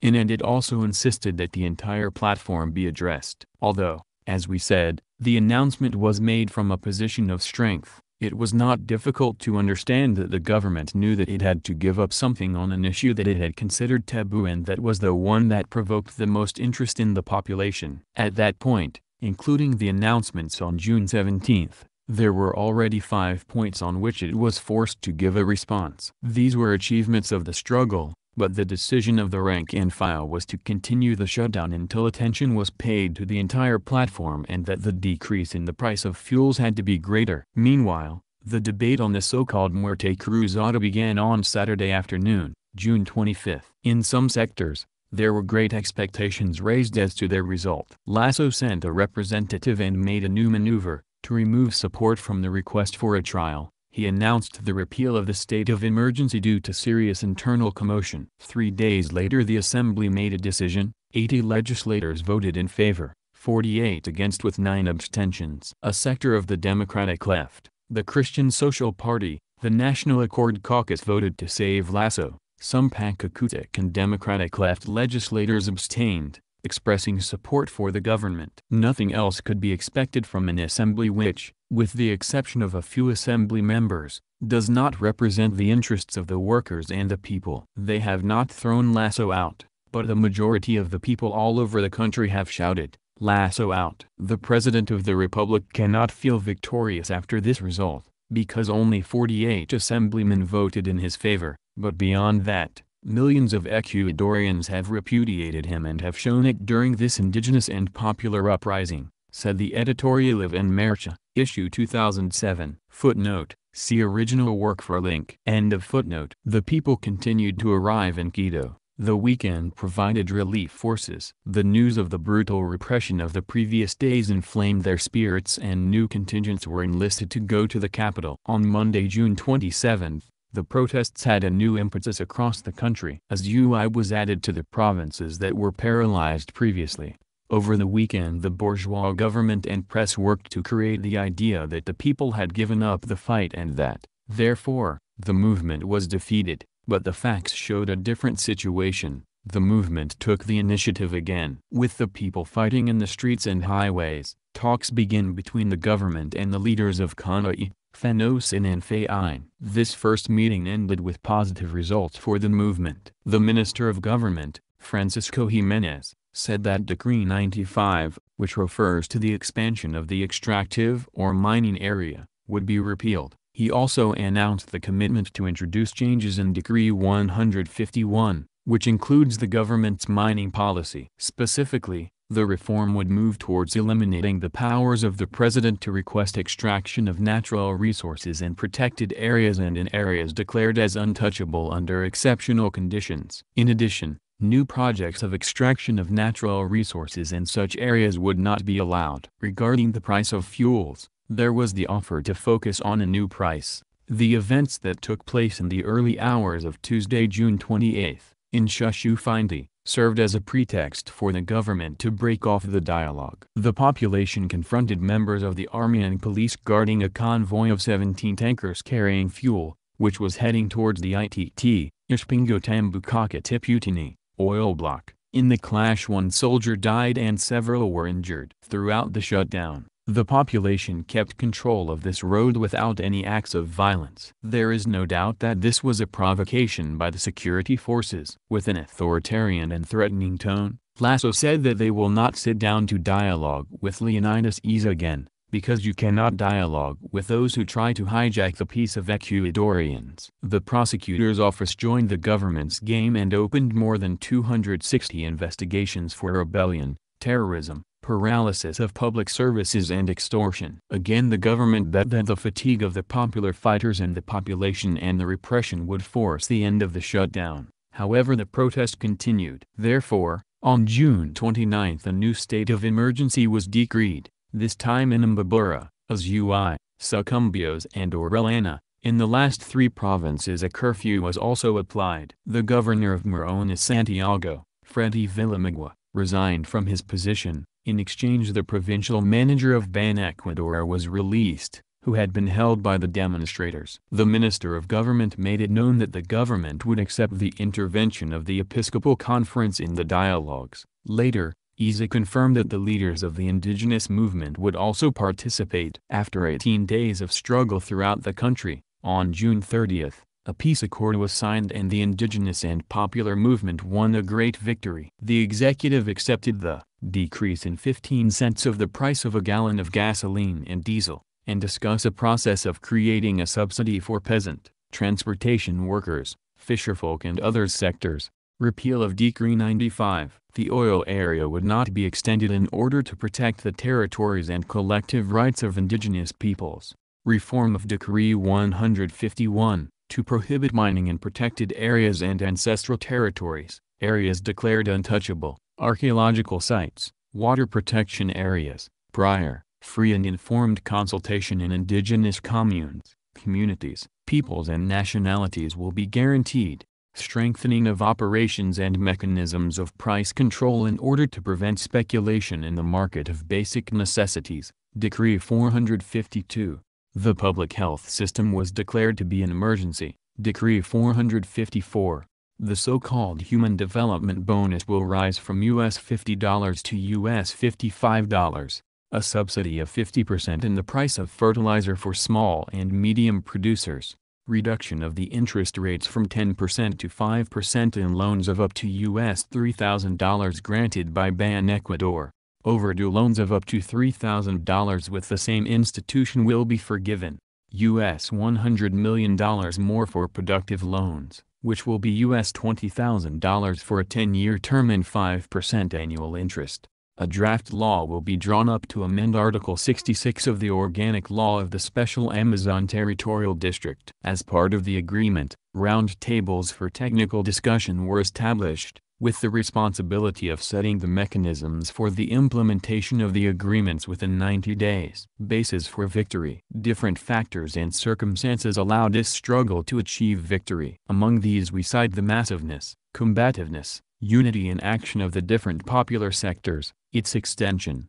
in and it also insisted that the entire platform be addressed. Although, as we said, the announcement was made from a position of strength, it was not difficult to understand that the government knew that it had to give up something on an issue that it had considered taboo and that was the one that provoked the most interest in the population. At that point, including the announcements on June 17, there were already five points on which it was forced to give a response. These were achievements of the struggle, but the decision of the rank and file was to continue the shutdown until attention was paid to the entire platform and that the decrease in the price of fuels had to be greater. Meanwhile, the debate on the so-called Muerte Cruzada began on Saturday afternoon, June 25. In some sectors, there were great expectations raised as to their result. Lasso sent a representative and made a new maneuver, to remove support from the request for a trial, he announced the repeal of the state of emergency due to serious internal commotion. Three days later the Assembly made a decision, 80 legislators voted in favor, 48 against with 9 abstentions. A sector of the Democratic left, the Christian Social Party, the National Accord Caucus voted to save Lasso. Some Pachakutik and Democratic left legislators abstained, expressing support for the government. Nothing else could be expected from an assembly which, with the exception of a few assembly members, does not represent the interests of the workers and the people. They have not thrown Lasso out, but the majority of the people all over the country have shouted, Lasso out. The President of the Republic cannot feel victorious after this result, because only 48 assemblymen voted in his favor, but beyond that, millions of Ecuadorians have repudiated him and have shown it during this indigenous and popular uprising, said the editorial of En Marcha, issue 2007. Footnote, see original work for link. End of footnote. The people continued to arrive in Quito the weekend provided relief forces. The news of the brutal repression of the previous days inflamed their spirits and new contingents were enlisted to go to the capital. On Monday, June 27, the protests had a new impetus across the country as UI was added to the provinces that were paralyzed previously. Over the weekend the bourgeois government and press worked to create the idea that the people had given up the fight and that, therefore, the movement was defeated. But the facts showed a different situation. The movement took the initiative again. With the people fighting in the streets and highways, talks begin between the government and the leaders of CONAIE, FENOCIN and FEINE. This first meeting ended with positive results for the movement. The Minister of Government, Francisco Jimenez, said that Decree 95, which refers to the expansion of the extractive or mining area, would be repealed. He also announced the commitment to introduce changes in Decree 151, which includes the government's mining policy. Specifically, the reform would move towards eliminating the powers of the president to request extraction of natural resources in protected areas and in areas declared as untouchable under exceptional conditions. In addition, new projects of extraction of natural resources in such areas would not be allowed. Regarding the price of fuels, there was the offer to focus on a new price. The events that took place in the early hours of Tuesday, June 28, in Shushufindi, served as a pretext for the government to break off the dialogue. The population confronted members of the army and police guarding a convoy of 17 tankers carrying fuel, which was heading towards the ITT, Ishpingo Tambococha Tiputini, oil block. In the clash one soldier died and several were injured. Throughout the shutdown, the population kept control of this road without any acts of violence. There is no doubt that this was a provocation by the security forces. With an authoritarian and threatening tone, Lasso said that they will not sit down to dialogue with Leonidas Iza again, because you cannot dialogue with those who try to hijack the peace of Ecuadorians. The prosecutor's office joined the government's game and opened more than 260 investigations for rebellion, terrorism, paralysis of public services and extortion. Again the government bet that the fatigue of the popular fighters and the population and the repression would force the end of the shutdown. However the protest continued. Therefore, on June 29 a new state of emergency was decreed, this time in Imbabura, Azuay, Sucumbíos and Orellana. In the last three provinces a curfew was also applied. The governor of Morona Santiago, Freddy Villamigua, resigned from his position, in exchange the provincial manager of BanEcuador was released, who had been held by the demonstrators. The Minister of Government made it known that the government would accept the intervention of the Episcopal Conference in the dialogues. Later, Iza confirmed that the leaders of the indigenous movement would also participate. After 18 days of struggle throughout the country, on June 30, a peace accord was signed and the indigenous and popular movement won a great victory. The executive accepted the decrease in 15 cents of the price of a gallon of gasoline and diesel, and discuss a process of creating a subsidy for peasant, transportation workers, fisherfolk and other sectors. Repeal of Decree 95 The oil area would not be extended in order to protect the territories and collective rights of indigenous peoples. Reform of Decree 151 to prohibit mining in protected areas and ancestral territories, areas declared untouchable, archaeological sites, water protection areas, prior, free and informed consultation in indigenous communes, communities, peoples and nationalities will be guaranteed, strengthening of operations and mechanisms of price control in order to prevent speculation in the market of basic necessities, Decree 452. The public health system was declared to be an emergency, Decree 454. The so-called Human Development Bonus will rise from US $50 to US $55, a subsidy of 50% in the price of fertilizer for small and medium producers, reduction of the interest rates from 10% to 5% in loans of up to US $3,000 granted by BanEcuador, Overdue loans of up to $3,000 with the same institution will be forgiven. U.S. $100 million more for productive loans, which will be U.S. $20,000 for a 10-year term and 5% annual interest. A draft law will be drawn up to amend Article 66 of the Organic Law of the Special Amazon Territorial District. As part of the agreement, roundtables for technical discussion were established, with the responsibility of setting the mechanisms for the implementation of the agreements within 90 days. Bases for victory Different factors and circumstances allowed this struggle to achieve victory. Among these we cite the massiveness, combativeness, unity and action of the different popular sectors, its extension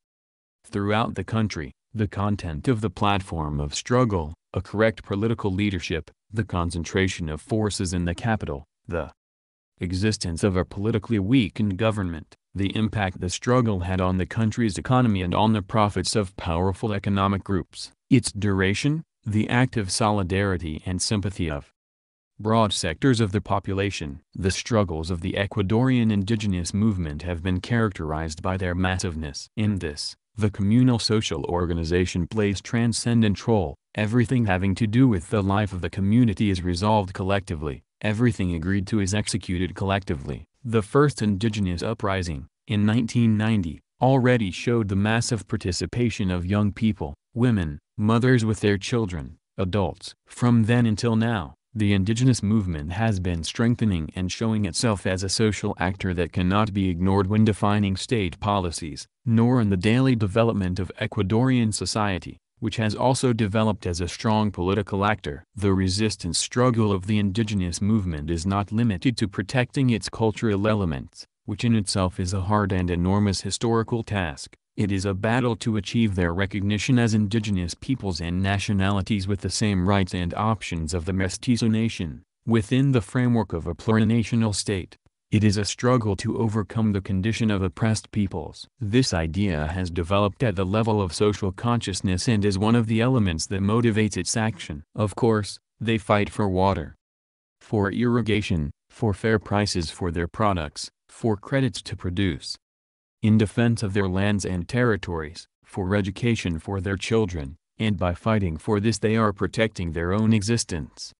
throughout the country, the content of the platform of struggle, a correct political leadership, the concentration of forces in the capital, the existence of a politically weakened government, the impact the struggle had on the country's economy and on the profits of powerful economic groups, its duration, the active solidarity and sympathy of broad sectors of the population. The struggles of the Ecuadorian indigenous movement have been characterized by their massiveness. In this, the communal social organization plays transcendent role, everything having to do with the life of the community is resolved collectively, everything agreed to is executed collectively. The first indigenous uprising, in 1990, already showed the massive participation of young people, women, mothers with their children, adults. From then until now, the indigenous movement has been strengthening and showing itself as a social actor that cannot be ignored when defining state policies, nor in the daily development of Ecuadorian society, which has also developed as a strong political actor. The resistance struggle of the indigenous movement is not limited to protecting its cultural elements, which in itself is a hard and enormous historical task. It is a battle to achieve their recognition as indigenous peoples and nationalities with the same rights and options of the mestizo nation, within the framework of a plurinational state. It is a struggle to overcome the condition of oppressed peoples. This idea has developed at the level of social consciousness and is one of the elements that motivates its action. Of course, they fight for water, for irrigation, for fair prices for their products, for credits to produce, in defense of their lands and territories, for education for their children, and by fighting for this they are protecting their own existence.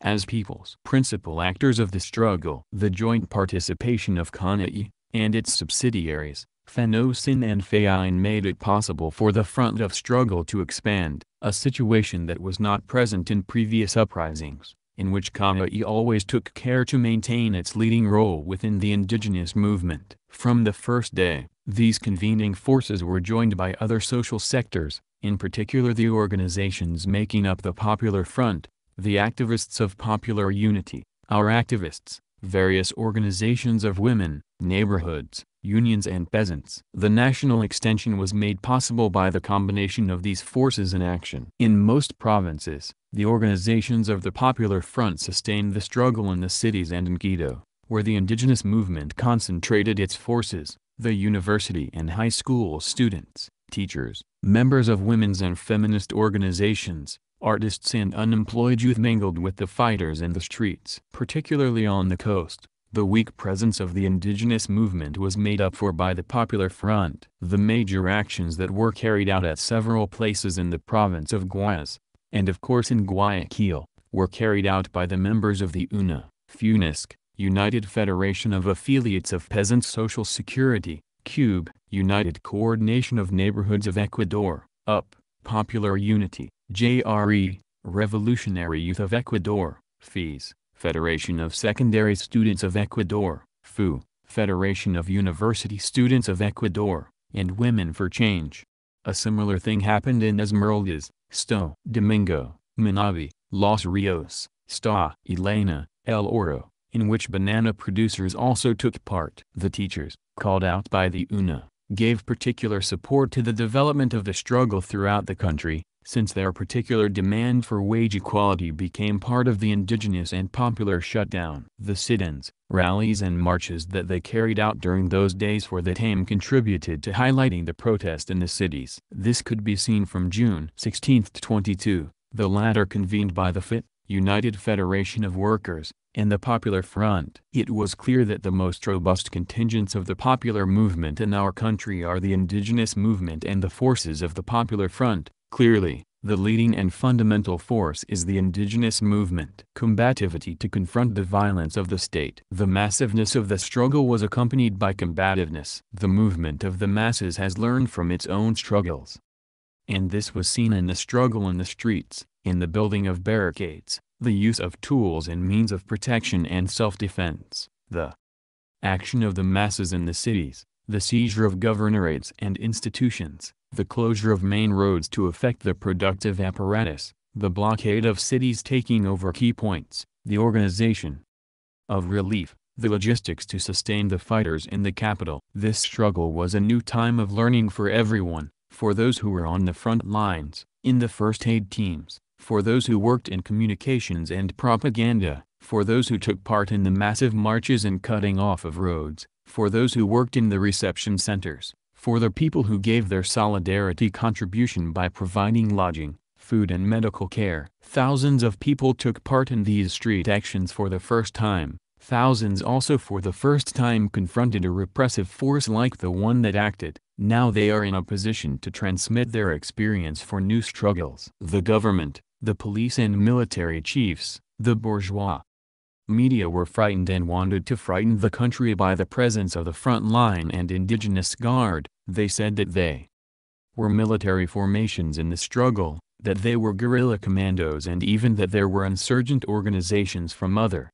As people's principal actors of the struggle, the joint participation of CONAIE, and its subsidiaries, FENOCIN and FEINE made it possible for the front of struggle to expand, a situation that was not present in previous uprisings in which CONAIE always took care to maintain its leading role within the indigenous movement. From the first day, these convening forces were joined by other social sectors, in particular the organizations making up the Popular Front, the activists of Popular Unity, our activists, various organizations of women, neighborhoods, unions and peasants. The national extension was made possible by the combination of these forces in action. In most provinces, the organizations of the Popular Front sustained the struggle in the cities and in Quito, where the indigenous movement concentrated its forces, the university and high school students, teachers, members of women's and feminist organizations, artists and unemployed youth mingled with the fighters in the streets. Particularly on the coast, the weak presence of the indigenous movement was made up for by the Popular Front. The major actions that were carried out at several places in the province of Guayas, and of course in Guayaquil, were carried out by the members of the UNE, FUNISC, United Federation of Affiliates of Peasants Social Security, CUBE, United Coordination of Neighborhoods of Ecuador, UP, Popular Unity, JRE, Revolutionary Youth of Ecuador, FEES, Federation of Secondary Students of Ecuador, FU, Federation of University Students of Ecuador, and Women for Change. A similar thing happened in Esmeraldas, Sto, Domingo, Manabi, Los Rios, Sta, Elena, El Oro, in which banana producers also took part. The teachers, called out by the UNE, gave particular support to the development of the struggle throughout the country, since their particular demand for wage equality became part of the indigenous and popular shutdown. The sit-ins, rallies and marches that they carried out during those days for the time contributed to highlighting the protest in the cities. This could be seen from June 16 to 22, the latter convened by the FIT, United Federation of Workers, and the Popular Front. It was clear that the most robust contingents of the popular movement in our country are the indigenous movement and the forces of the Popular Front. Clearly, the leading and fundamental force is the indigenous movement. Combativity to confront the violence of the state. The massiveness of the struggle was accompanied by combativeness. The movement of the masses has learned from its own struggles. And this was seen in the struggle in the streets, in the building of barricades, the use of tools and means of protection and self-defense, the action of the masses in the cities, the seizure of governorates and institutions, the closure of main roads to affect the productive apparatus, the blockade of cities taking over key points, the organization of relief, the logistics to sustain the fighters in the capital. This struggle was a new time of learning for everyone, for those who were on the front lines, in the first aid teams, for those who worked in communications and propaganda, for those who took part in the massive marches and cutting off of roads, for those who worked in the reception centers, for the people who gave their solidarity contribution by providing lodging, food and medical care. Thousands of people took part in these street actions for the first time, thousands also for the first time confronted a repressive force like the one that acted, now they are in a position to transmit their experience for new struggles. The government, the police and military chiefs, the bourgeois, media were frightened and wanted to frighten the country by the presence of the front line and indigenous guard, they said that they were military formations in the struggle, that they were guerrilla commandos and even that there were insurgent organizations from other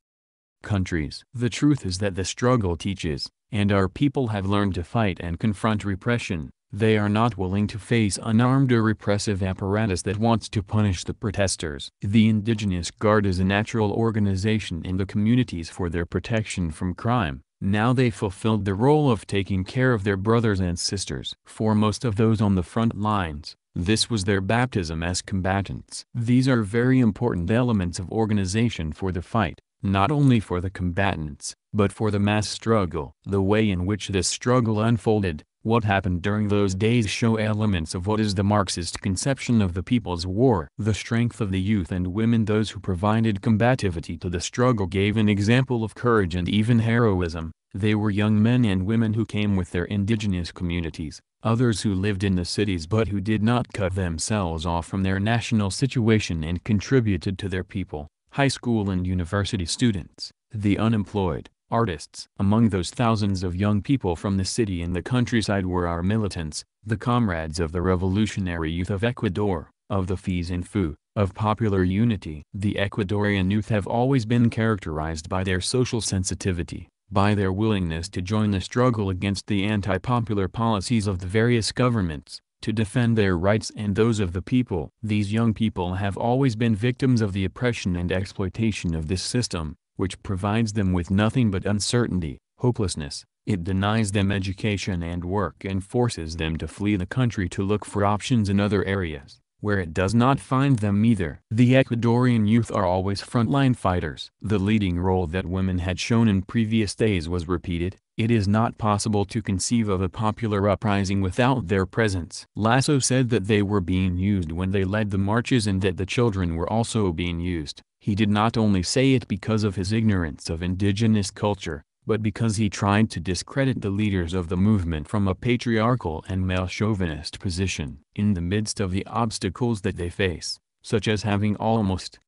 countries. The truth is that the struggle teaches, and our people have learned to fight and confront repression, they are not willing to face an unarmed or repressive apparatus that wants to punish the protesters. The Indigenous Guard is a natural organization in the communities for their protection from crime. Now they fulfilled the role of taking care of their brothers and sisters. For most of those on the front lines, this was their baptism as combatants. These are very important elements of organization for the fight, not only for the combatants, but for the mass struggle. The way in which this struggle unfolded, what happened during those days show elements of what is the Marxist conception of the People's War. The strength of the youth and women those who provided combativity to the struggle gave an example of courage and even heroism. They were young men and women who came with their indigenous communities, others who lived in the cities but who did not cut themselves off from their national situation and contributed to their people, high school and university students, the unemployed, artists. Among those thousands of young people from the city and the countryside were our militants, the comrades of the revolutionary youth of Ecuador, of the FIS and FU, of popular unity. The Ecuadorian youth have always been characterized by their social sensitivity, by their willingness to join the struggle against the anti-popular policies of the various governments, to defend their rights and those of the people. These young people have always been victims of the oppression and exploitation of this system, which provides them with nothing but uncertainty, hopelessness, it denies them education and work and forces them to flee the country to look for options in other areas, where it does not find them either. The Ecuadorian youth are always frontline fighters. The leading role that women had shown in previous days was repeated, it is not possible to conceive of a popular uprising without their presence. Lasso said that they were being used when they led the marches and that the children were also being used. He did not only say it because of his ignorance of indigenous culture, but because he tried to discredit the leaders of the movement from a patriarchal and male chauvinist position. In the midst of the obstacles that they face, such as having almost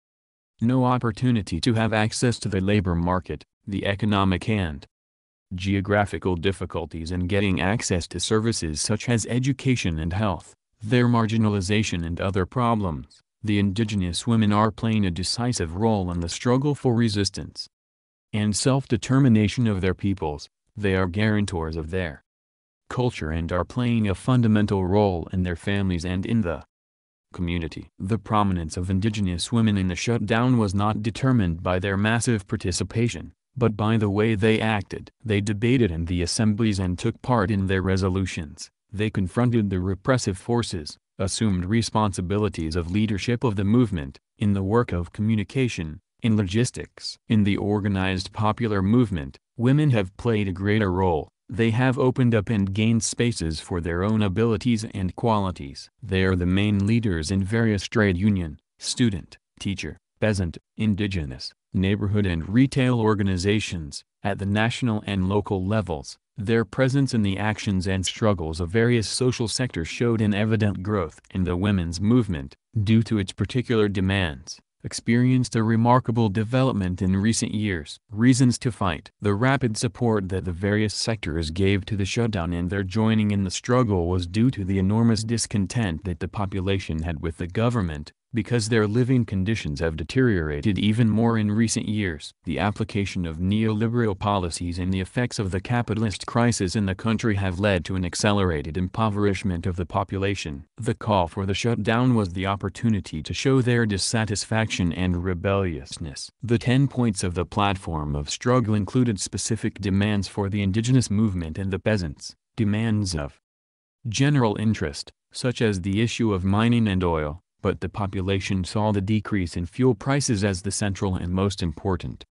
no opportunity to have access to the labor market, the economic and geographical difficulties in getting access to services such as education and health, their marginalization and other problems, the indigenous women are playing a decisive role in the struggle for resistance and self-determination of their peoples, they are guarantors of their culture and are playing a fundamental role in their families and in the community. The prominence of indigenous women in the shutdown was not determined by their massive participation, but by the way they acted. They debated in the assemblies and took part in their resolutions. They confronted the repressive forces, assumed responsibilities of leadership of the movement, in the work of communication, in logistics. In the organized popular movement, women have played a greater role, they have opened up and gained spaces for their own abilities and qualities. They are the main leaders in various trade union, student, teacher, peasant, indigenous, neighborhood and retail organizations, at the national and local levels, their presence in the actions and struggles of various social sectors showed an evident growth in the women's movement, due to its particular demands experienced a remarkable development in recent years. Reasons to fight The rapid support that the various sectors gave to the shutdown and their joining in the struggle was due to the enormous discontent that the population had with the government, because their living conditions have deteriorated even more in recent years. The application of neoliberal policies and the effects of the capitalist crisis in the country have led to an accelerated impoverishment of the population. The call for the shutdown was the opportunity to show their dissatisfaction and rebelliousness. The ten points of the platform of struggle included specific demands for the indigenous movement and the peasants, demands of general interest, such as the issue of mining and oil, but the population saw the decrease in fuel prices as the central and most important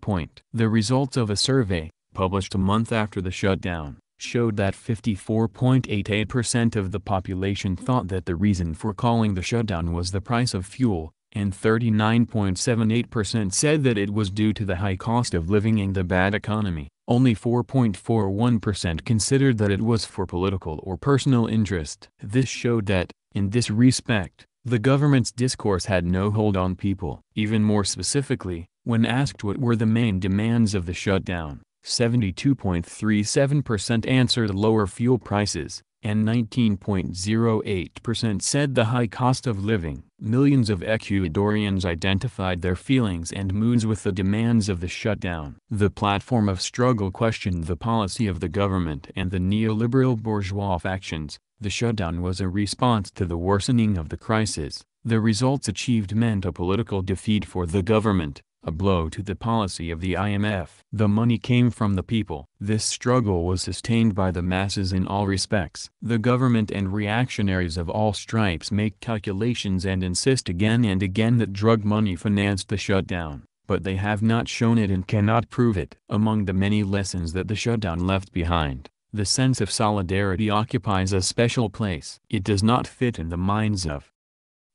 point. The results of a survey, published a month after the shutdown, showed that 54.88% of the population thought that the reason for calling the shutdown was the price of fuel, and 39.78% said that it was due to the high cost of living and the bad economy. Only 4.41% considered that it was for political or personal interest. This showed that, in this respect, the government's discourse had no hold on people. Even more specifically, when asked what were the main demands of the shutdown, 72.37% answered lower fuel prices, and 19.08% said the high cost of living. Millions of Ecuadorians identified their feelings and moods with the demands of the shutdown. The platform of struggle questioned the policy of the government and the neoliberal bourgeois factions, the shutdown was a response to the worsening of the crisis. The results achieved meant a political defeat for the government, a blow to the policy of the IMF. The money came from the people. This struggle was sustained by the masses in all respects. The government and reactionaries of all stripes make calculations and insist again and again that drug money financed the shutdown, but they have not shown it and cannot prove it. Among the many lessons that the shutdown left behind, the sense of solidarity occupies a special place. It does not fit in the minds of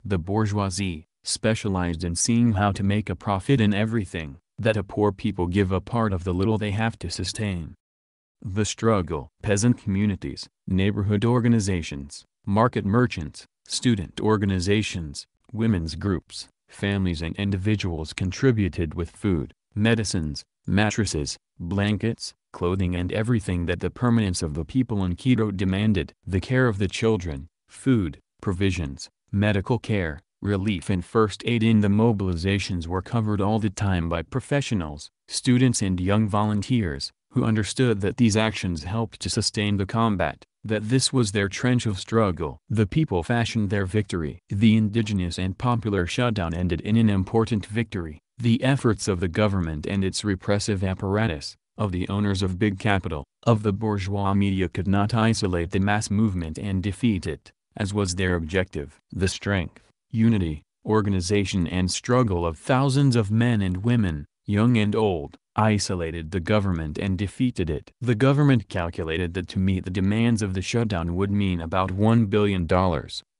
the bourgeoisie, specialized in seeing how to make a profit in everything, that a poor people give a part of the little they have to sustain. The struggle, peasant communities, neighborhood organizations, market merchants, student organizations, women's groups, families and individuals contributed with food, medicines, mattresses, blankets, clothing and everything that the permanence of the people in Quito demanded. The care of the children, food, provisions, medical care, relief and first aid in the mobilizations were covered all the time by professionals, students and young volunteers, who understood that these actions helped to sustain the combat, that this was their trench of struggle. The people fashioned their victory. The indigenous and popular shutdown ended in an important victory. The efforts of the government and its repressive apparatus, of the owners of big capital, of the bourgeois media could not isolate the mass movement and defeat it, as was their objective. The strength, unity, organization and struggle of thousands of men and women, young and old, isolated the government and defeated it. The government calculated that to meet the demands of the shutdown would mean about $1 billion.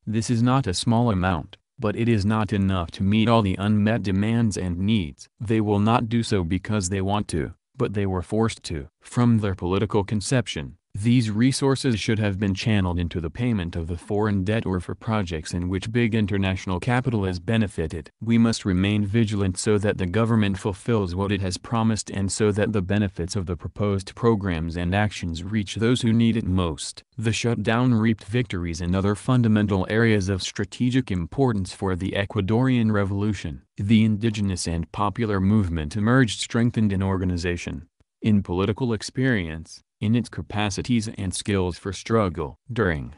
This is not a small amount, but it is not enough to meet all the unmet demands and needs. They will not do so because they want to but they were forced to. From their political conception, these resources should have been channeled into the payment of the foreign debt or for projects in which big international capital has benefited. We must remain vigilant so that the government fulfills what it has promised and so that the benefits of the proposed programs and actions reach those who need it most. The shutdown reaped victories in other fundamental areas of strategic importance for the Ecuadorian revolution. The indigenous and popular movement emerged strengthened in organization, in political experience, in its capacities and skills for struggle. During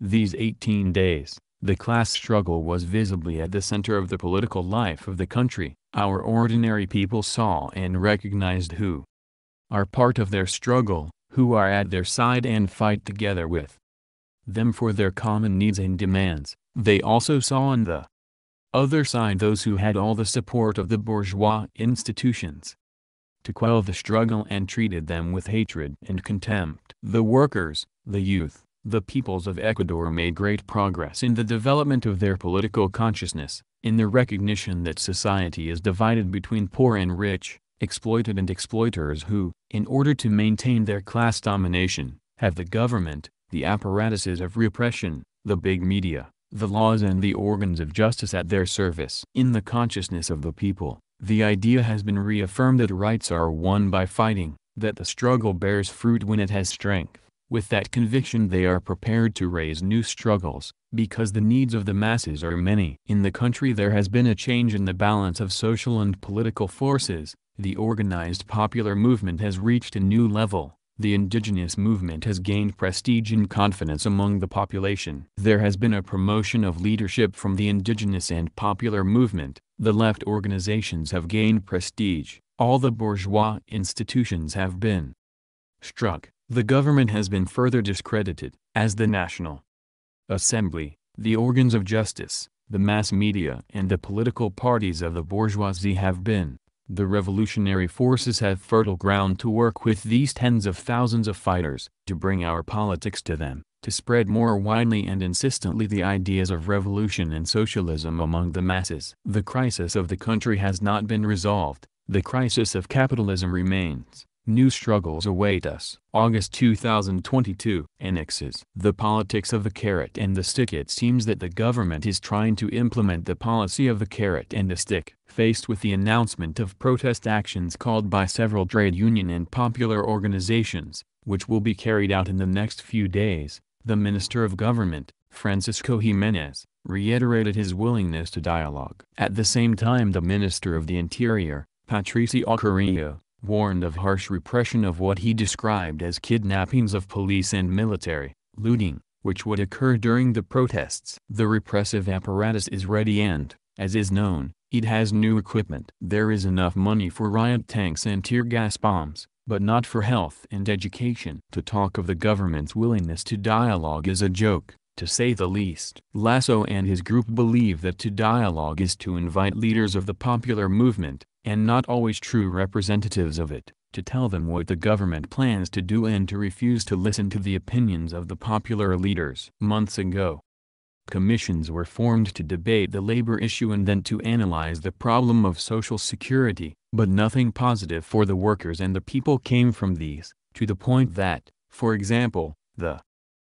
these 18 days, the class struggle was visibly at the center of the political life of the country. Our ordinary people saw and recognized who are part of their struggle, who are at their side and fight together with them for their common needs and demands. They also saw on the other side those who had all the support of the bourgeois institutions to quell the struggle and treated them with hatred and contempt. The workers, the youth, the peoples of Ecuador made great progress in the development of their political consciousness, in the recognition that society is divided between poor and rich, exploited and exploiters who, in order to maintain their class domination, have the government, the apparatuses of repression, the big media, the laws and the organs of justice at their service. In the consciousness of the people, the idea has been reaffirmed that rights are won by fighting, that the struggle bears fruit when it has strength. With that conviction they are prepared to raise new struggles, because the needs of the masses are many. In the country there has been a change in the balance of social and political forces, the organized popular movement has reached a new level, the indigenous movement has gained prestige and confidence among the population. There has been a promotion of leadership from the indigenous and popular movement, the left organizations have gained prestige, all the bourgeois institutions have been struck, the government has been further discredited, as the National Assembly, the organs of justice, the mass media and the political parties of the bourgeoisie have been. The revolutionary forces have fertile ground to work with these tens of thousands of fighters, to bring our politics to them to spread more widely and insistently the ideas of revolution and socialism among the masses. The crisis of the country has not been resolved, the crisis of capitalism remains. New struggles await us. August 2022 Annexes The politics of the carrot and the stick It seems that the government is trying to implement the policy of the carrot and the stick. Faced with the announcement of protest actions called by several trade union and popular organizations, which will be carried out in the next few days, the Minister of Government, Francisco Jimenez, reiterated his willingness to dialogue. At the same time the Minister of the Interior, Patricio Carrillo, warned of harsh repression of what he described as kidnappings of police and military, looting, which would occur during the protests. The repressive apparatus is ready and, as is known, it has new equipment. There is enough money for riot tanks and tear gas bombs, but not for health and education. To talk of the government's willingness to dialogue is a joke, to say the least. Lasso and his group believe that to dialogue is to invite leaders of the popular movement, and not always true representatives of it, to tell them what the government plans to do and to refuse to listen to the opinions of the popular leaders. Months ago, commissions were formed to debate the labor issue and then to analyze the problem of social security, but nothing positive for the workers and the people came from these, to the point that, for example, the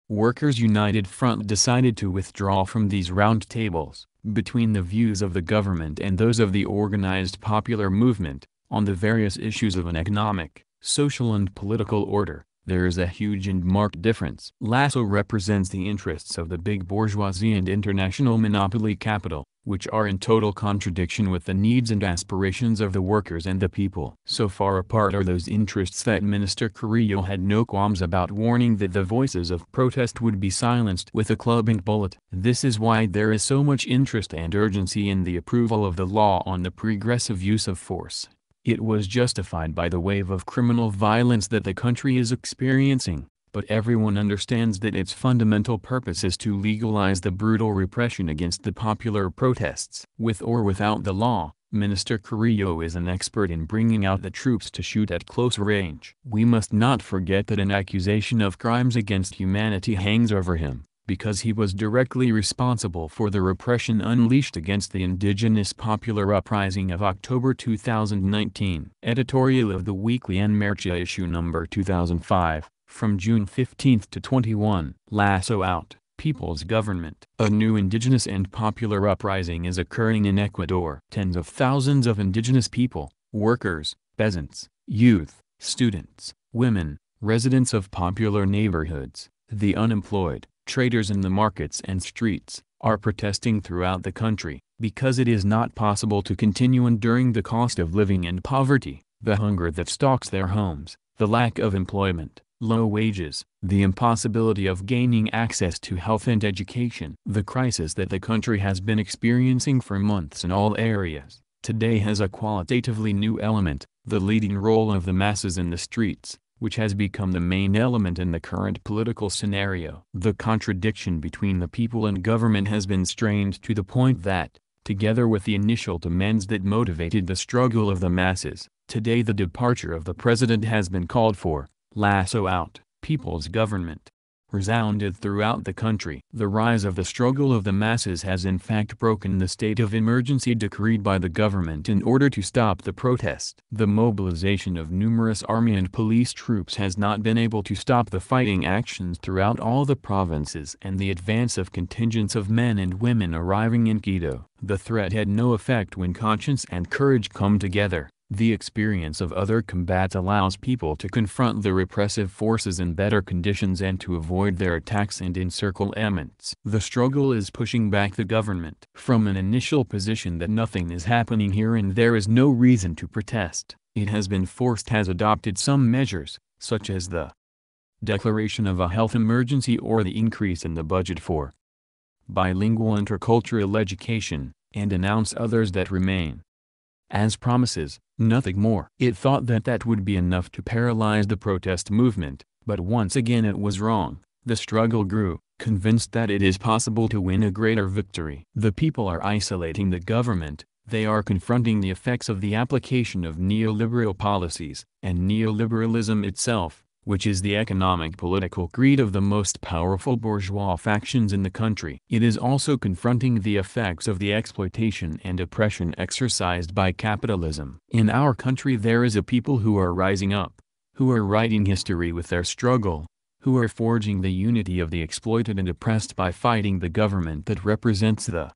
Workers' United Front decided to withdraw from these roundtables, between the views of the government and those of the organized popular movement, on the various issues of an economic, social and political order. There is a huge and marked difference. Lasso represents the interests of the big bourgeoisie and international monopoly capital, which are in total contradiction with the needs and aspirations of the workers and the people. So far apart are those interests that Minister Carrillo had no qualms about warning that the voices of protest would be silenced with a club and bullet. This is why there is so much interest and urgency in the approval of the law on the progressive use of force. It was justified by the wave of criminal violence that the country is experiencing, but everyone understands that its fundamental purpose is to legalize the brutal repression against the popular protests. With or without the law, Minister Carrillo is an expert in bringing out the troops to shoot at close range. We must not forget that an accusation of crimes against humanity hangs over him because he was directly responsible for the repression unleashed against the indigenous popular uprising of October 2019. Editorial of the weekly En Marcha issue number 2005, from June 15 to 21. Lasso out. People's Government. A new indigenous and popular uprising is occurring in Ecuador. Tens of thousands of indigenous people, workers, peasants, youth, students, women, residents of popular neighborhoods, the unemployed, traders in the markets and streets, are protesting throughout the country, because it is not possible to continue enduring the cost of living and poverty, the hunger that stalks their homes, the lack of employment, low wages, the impossibility of gaining access to health and education. The crisis that the country has been experiencing for months in all areas, today has a qualitatively new element, the leading role of the masses in the streets, which has become the main element in the current political scenario. The contradiction between the people and government has been strained to the point that, together with the initial demands that motivated the struggle of the masses, today the departure of the president has been called for, lasso out, people's government. Resounded throughout the country. The rise of the struggle of the masses has in fact broken the state of emergency decreed by the government in order to stop the protest. The mobilization of numerous army and police troops has not been able to stop the fighting actions throughout all the provinces and the advance of contingents of men and women arriving in Quito. The threat had no effect when conscience and courage come together. The experience of other combats allows people to confront the repressive forces in better conditions and to avoid their attacks and encircle ements. The struggle is pushing back the government from an initial position that nothing is happening here and there is no reason to protest. It has been forced has adopted some measures, such as the declaration of a health emergency or the increase in the budget for bilingual intercultural education, and announce others that remain as promises, nothing more. It thought that that would be enough to paralyze the protest movement, but once again it was wrong. The struggle grew, convinced that it is possible to win a greater victory. The people are isolating the government, they are confronting the effects of the application of neoliberal policies, and neoliberalism itself, which is the economic political greed of the most powerful bourgeois factions in the country. It is also confronting the effects of the exploitation and oppression exercised by capitalism. In our country there is a people who are rising up, who are writing history with their struggle, who are forging the unity of the exploited and oppressed by fighting the government that represents the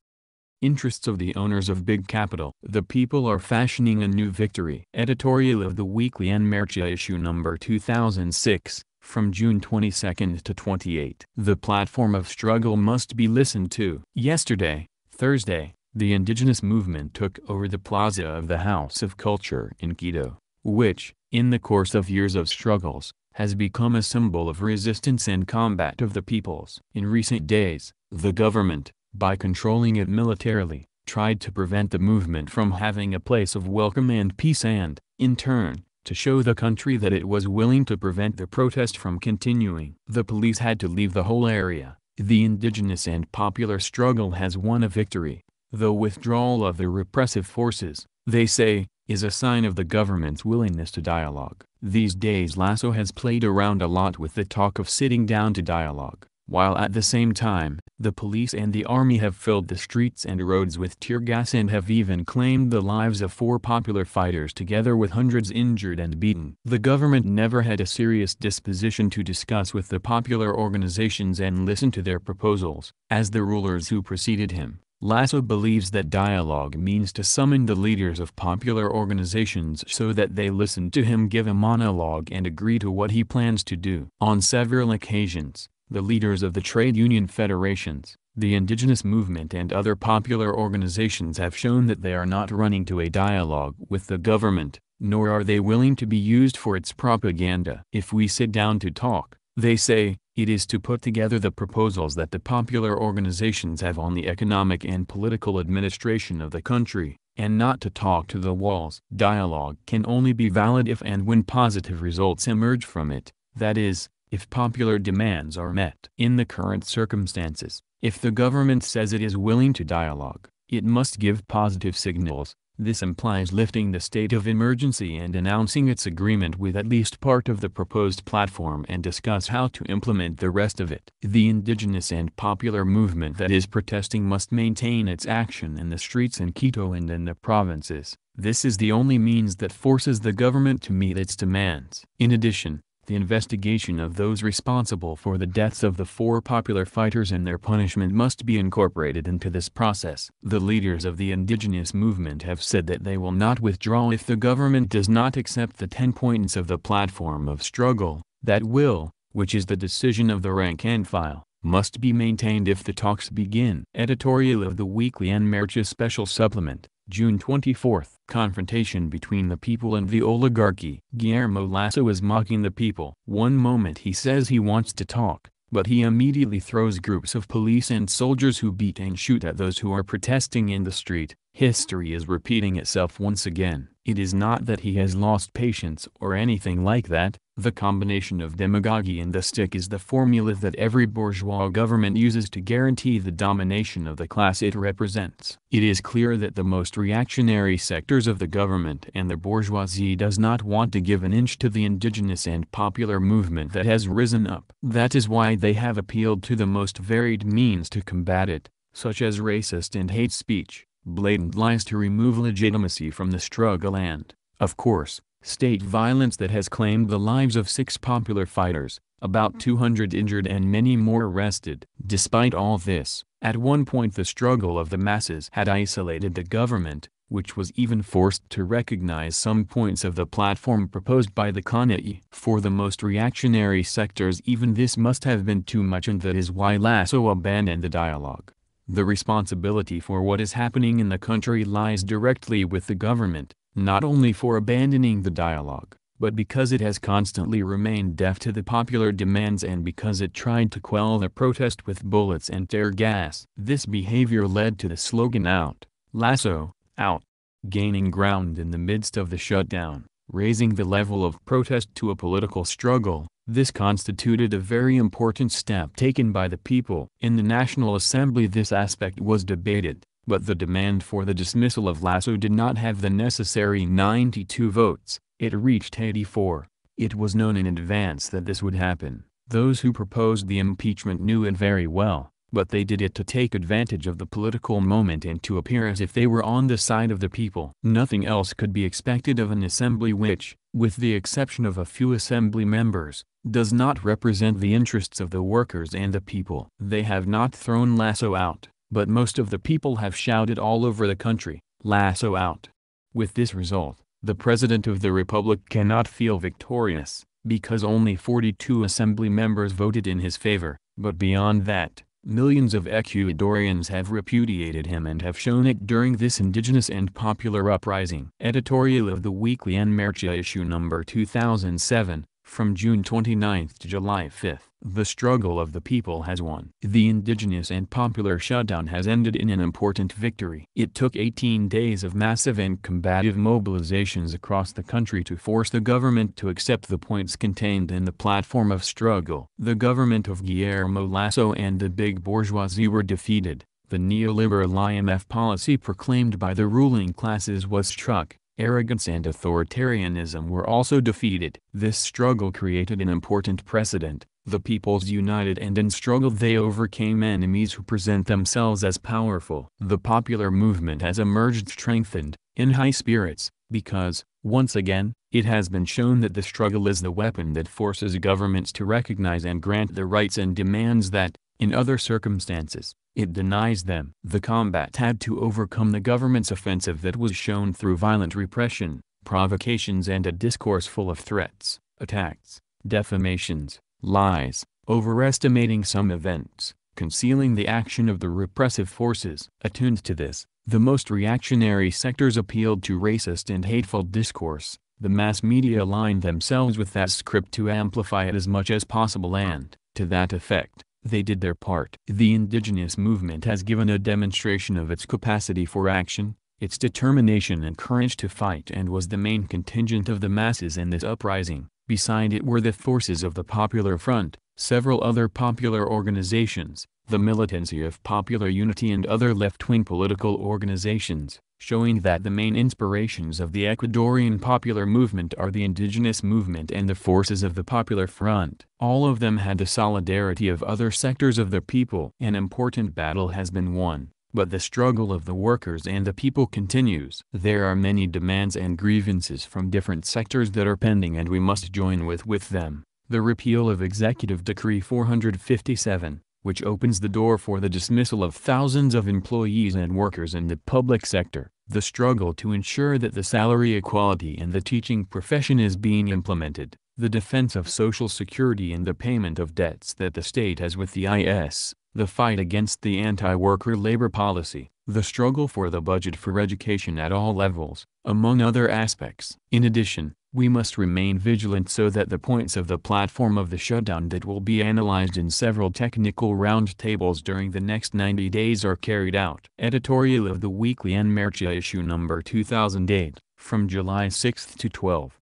interests of the owners of big capital. The people are fashioning a new victory. Editorial of the weekly En Marcha issue number 2006, from June 22 to 28. The platform of struggle must be listened to. Yesterday, Thursday, the indigenous movement took over the plaza of the House of Culture in Quito, which, in the course of years of struggles, has become a symbol of resistance and combat of the peoples. In recent days, the government, by controlling it militarily, tried to prevent the movement from having a place of welcome and peace and, in turn, to show the country that it was willing to prevent the protest from continuing. The police had to leave the whole area. The indigenous and popular struggle has won a victory. The withdrawal of the repressive forces, they say, is a sign of the government's willingness to dialogue. These days Lasso has played around a lot with the talk of sitting down to dialogue while at the same time, the police and the army have filled the streets and roads with tear gas and have even claimed the lives of four popular fighters together with hundreds injured and beaten. The government never had a serious disposition to discuss with the popular organizations and listen to their proposals, as the rulers who preceded him. Lasso believes that dialogue means to summon the leaders of popular organizations so that they listen to him give a monologue and agree to what he plans to do. On several occasions, the leaders of the trade union federations, the indigenous movement and other popular organizations have shown that they are not running to a dialogue with the government, nor are they willing to be used for its propaganda. If we sit down to talk, they say, it is to put together the proposals that the popular organizations have on the economic and political administration of the country, and not to talk to the walls. Dialogue can only be valid if and when positive results emerge from it, that is, if popular demands are met. In the current circumstances, if the government says it is willing to dialogue, it must give positive signals. This implies lifting the state of emergency and announcing its agreement with at least part of the proposed platform and discuss how to implement the rest of it. The indigenous and popular movement that is protesting must maintain its action in the streets in Quito and in the provinces. This is the only means that forces the government to meet its demands. In addition, the investigation of those responsible for the deaths of the four popular fighters and their punishment must be incorporated into this process. The leaders of the indigenous movement have said that they will not withdraw if the government does not accept the 10 points of the platform of struggle, that will, which is the decision of the rank and file, must be maintained if the talks begin. Editorial of the Weekly En Marcha Special Supplement June 24, confrontation between the people and the oligarchy. Guillermo Lasso is mocking the people. One moment he says he wants to talk, but he immediately throws groups of police and soldiers who beat and shoot at those who are protesting in the street. History is repeating itself once again. It is not that he has lost patience or anything like that, The combination of demagoguery and the stick is the formula that every bourgeois government uses to guarantee the domination of the class it represents. It is clear that the most reactionary sectors of the government and the bourgeoisie does not want to give an inch to the indigenous and popular movement that has risen up. That is why they have appealed to the most varied means to combat it, such as racist and hate speech, blatant lies to remove legitimacy from the struggle and, of course, state violence that has claimed the lives of six popular fighters, about 200 injured and many more arrested. Despite all this, at one point the struggle of the masses had isolated the government, which was even forced to recognize some points of the platform proposed by the CONAIE. For the most reactionary sectors even this must have been too much and that is why Lasso abandoned the dialogue. The responsibility for what is happening in the country lies directly with the government, not only for abandoning the dialogue, but because it has constantly remained deaf to the popular demands and because it tried to quell the protest with bullets and tear gas. This behavior led to the slogan out, Lasso, out, gaining ground in the midst of the shutdown, raising the level of protest to a political struggle. This constituted a very important step taken by the people. In the National Assembly this aspect was debated, but the demand for the dismissal of Lasso did not have the necessary 92 votes, it reached 84. It was known in advance that this would happen. Those who proposed the impeachment knew it very well, but they did it to take advantage of the political moment and to appear as if they were on the side of the people. Nothing else could be expected of an assembly which, with the exception of a few assembly members, does not represent the interests of the workers and the people. They have not thrown Lasso out but most of the people have shouted all over the country, Lasso out. With this result, the President of the Republic cannot feel victorious, because only 42 assembly members voted in his favor, but beyond that, millions of Ecuadorians have repudiated him and have shown it during this indigenous and popular uprising. Editorial of the weekly En Marcha issue number 2007, from June 29 to July 5, the struggle of the people has won. The indigenous and popular shutdown has ended in an important victory. It took 18 days of massive and combative mobilizations across the country to force the government to accept the points contained in the platform of struggle. The government of Guillermo Lasso and the big bourgeoisie were defeated. The neoliberal IMF policy proclaimed by the ruling classes was struck Arrogance and authoritarianism were also defeated. This struggle created an important precedent. The peoples united and in struggle they overcame enemies who present themselves as powerful. The popular movement has emerged strengthened, in high spirits, because, once again, it has been shown that the struggle is the weapon that forces governments to recognize and grant the rights and demands that, in other circumstances, it denies them. The combat had to overcome the government's offensive that was shown through violent repression, provocations and a discourse full of threats, attacks, defamations, lies, overestimating some events, concealing the action of the repressive forces. Attuned to this, the most reactionary sectors appealed to racist and hateful discourse. The mass media aligned themselves with that script to amplify it as much as possible and, to that effect, they did their part. The indigenous movement has given a demonstration of its capacity for action, its determination and courage to fight and was the main contingent of the masses in this uprising. Beside it were the forces of the Popular Front, several other popular organizations, the militancy of Popular Unity and other left-wing political organizations showing that the main inspirations of the Ecuadorian popular movement are the indigenous movement and the forces of the Popular Front. All of them had the solidarity of other sectors of the people. An important battle has been won, but the struggle of the workers and the people continues. There are many demands and grievances from different sectors that are pending and we must join with with them. The repeal of Executive Decree 457, which opens the door for the dismissal of thousands of employees and workers in the public sector, the struggle to ensure that the salary equality in the teaching profession is being implemented, the defense of social security and the payment of debts that the state has with the IS, the fight against the anti-worker labor policy, the struggle for the budget for education at all levels, among other aspects. In addition, we must remain vigilant so that the points of the platform of the shutdown that will be analyzed in several technical roundtables during the next 90 days are carried out. Editorial of the weekly En Marcha issue number 2008, from July 6 to 12.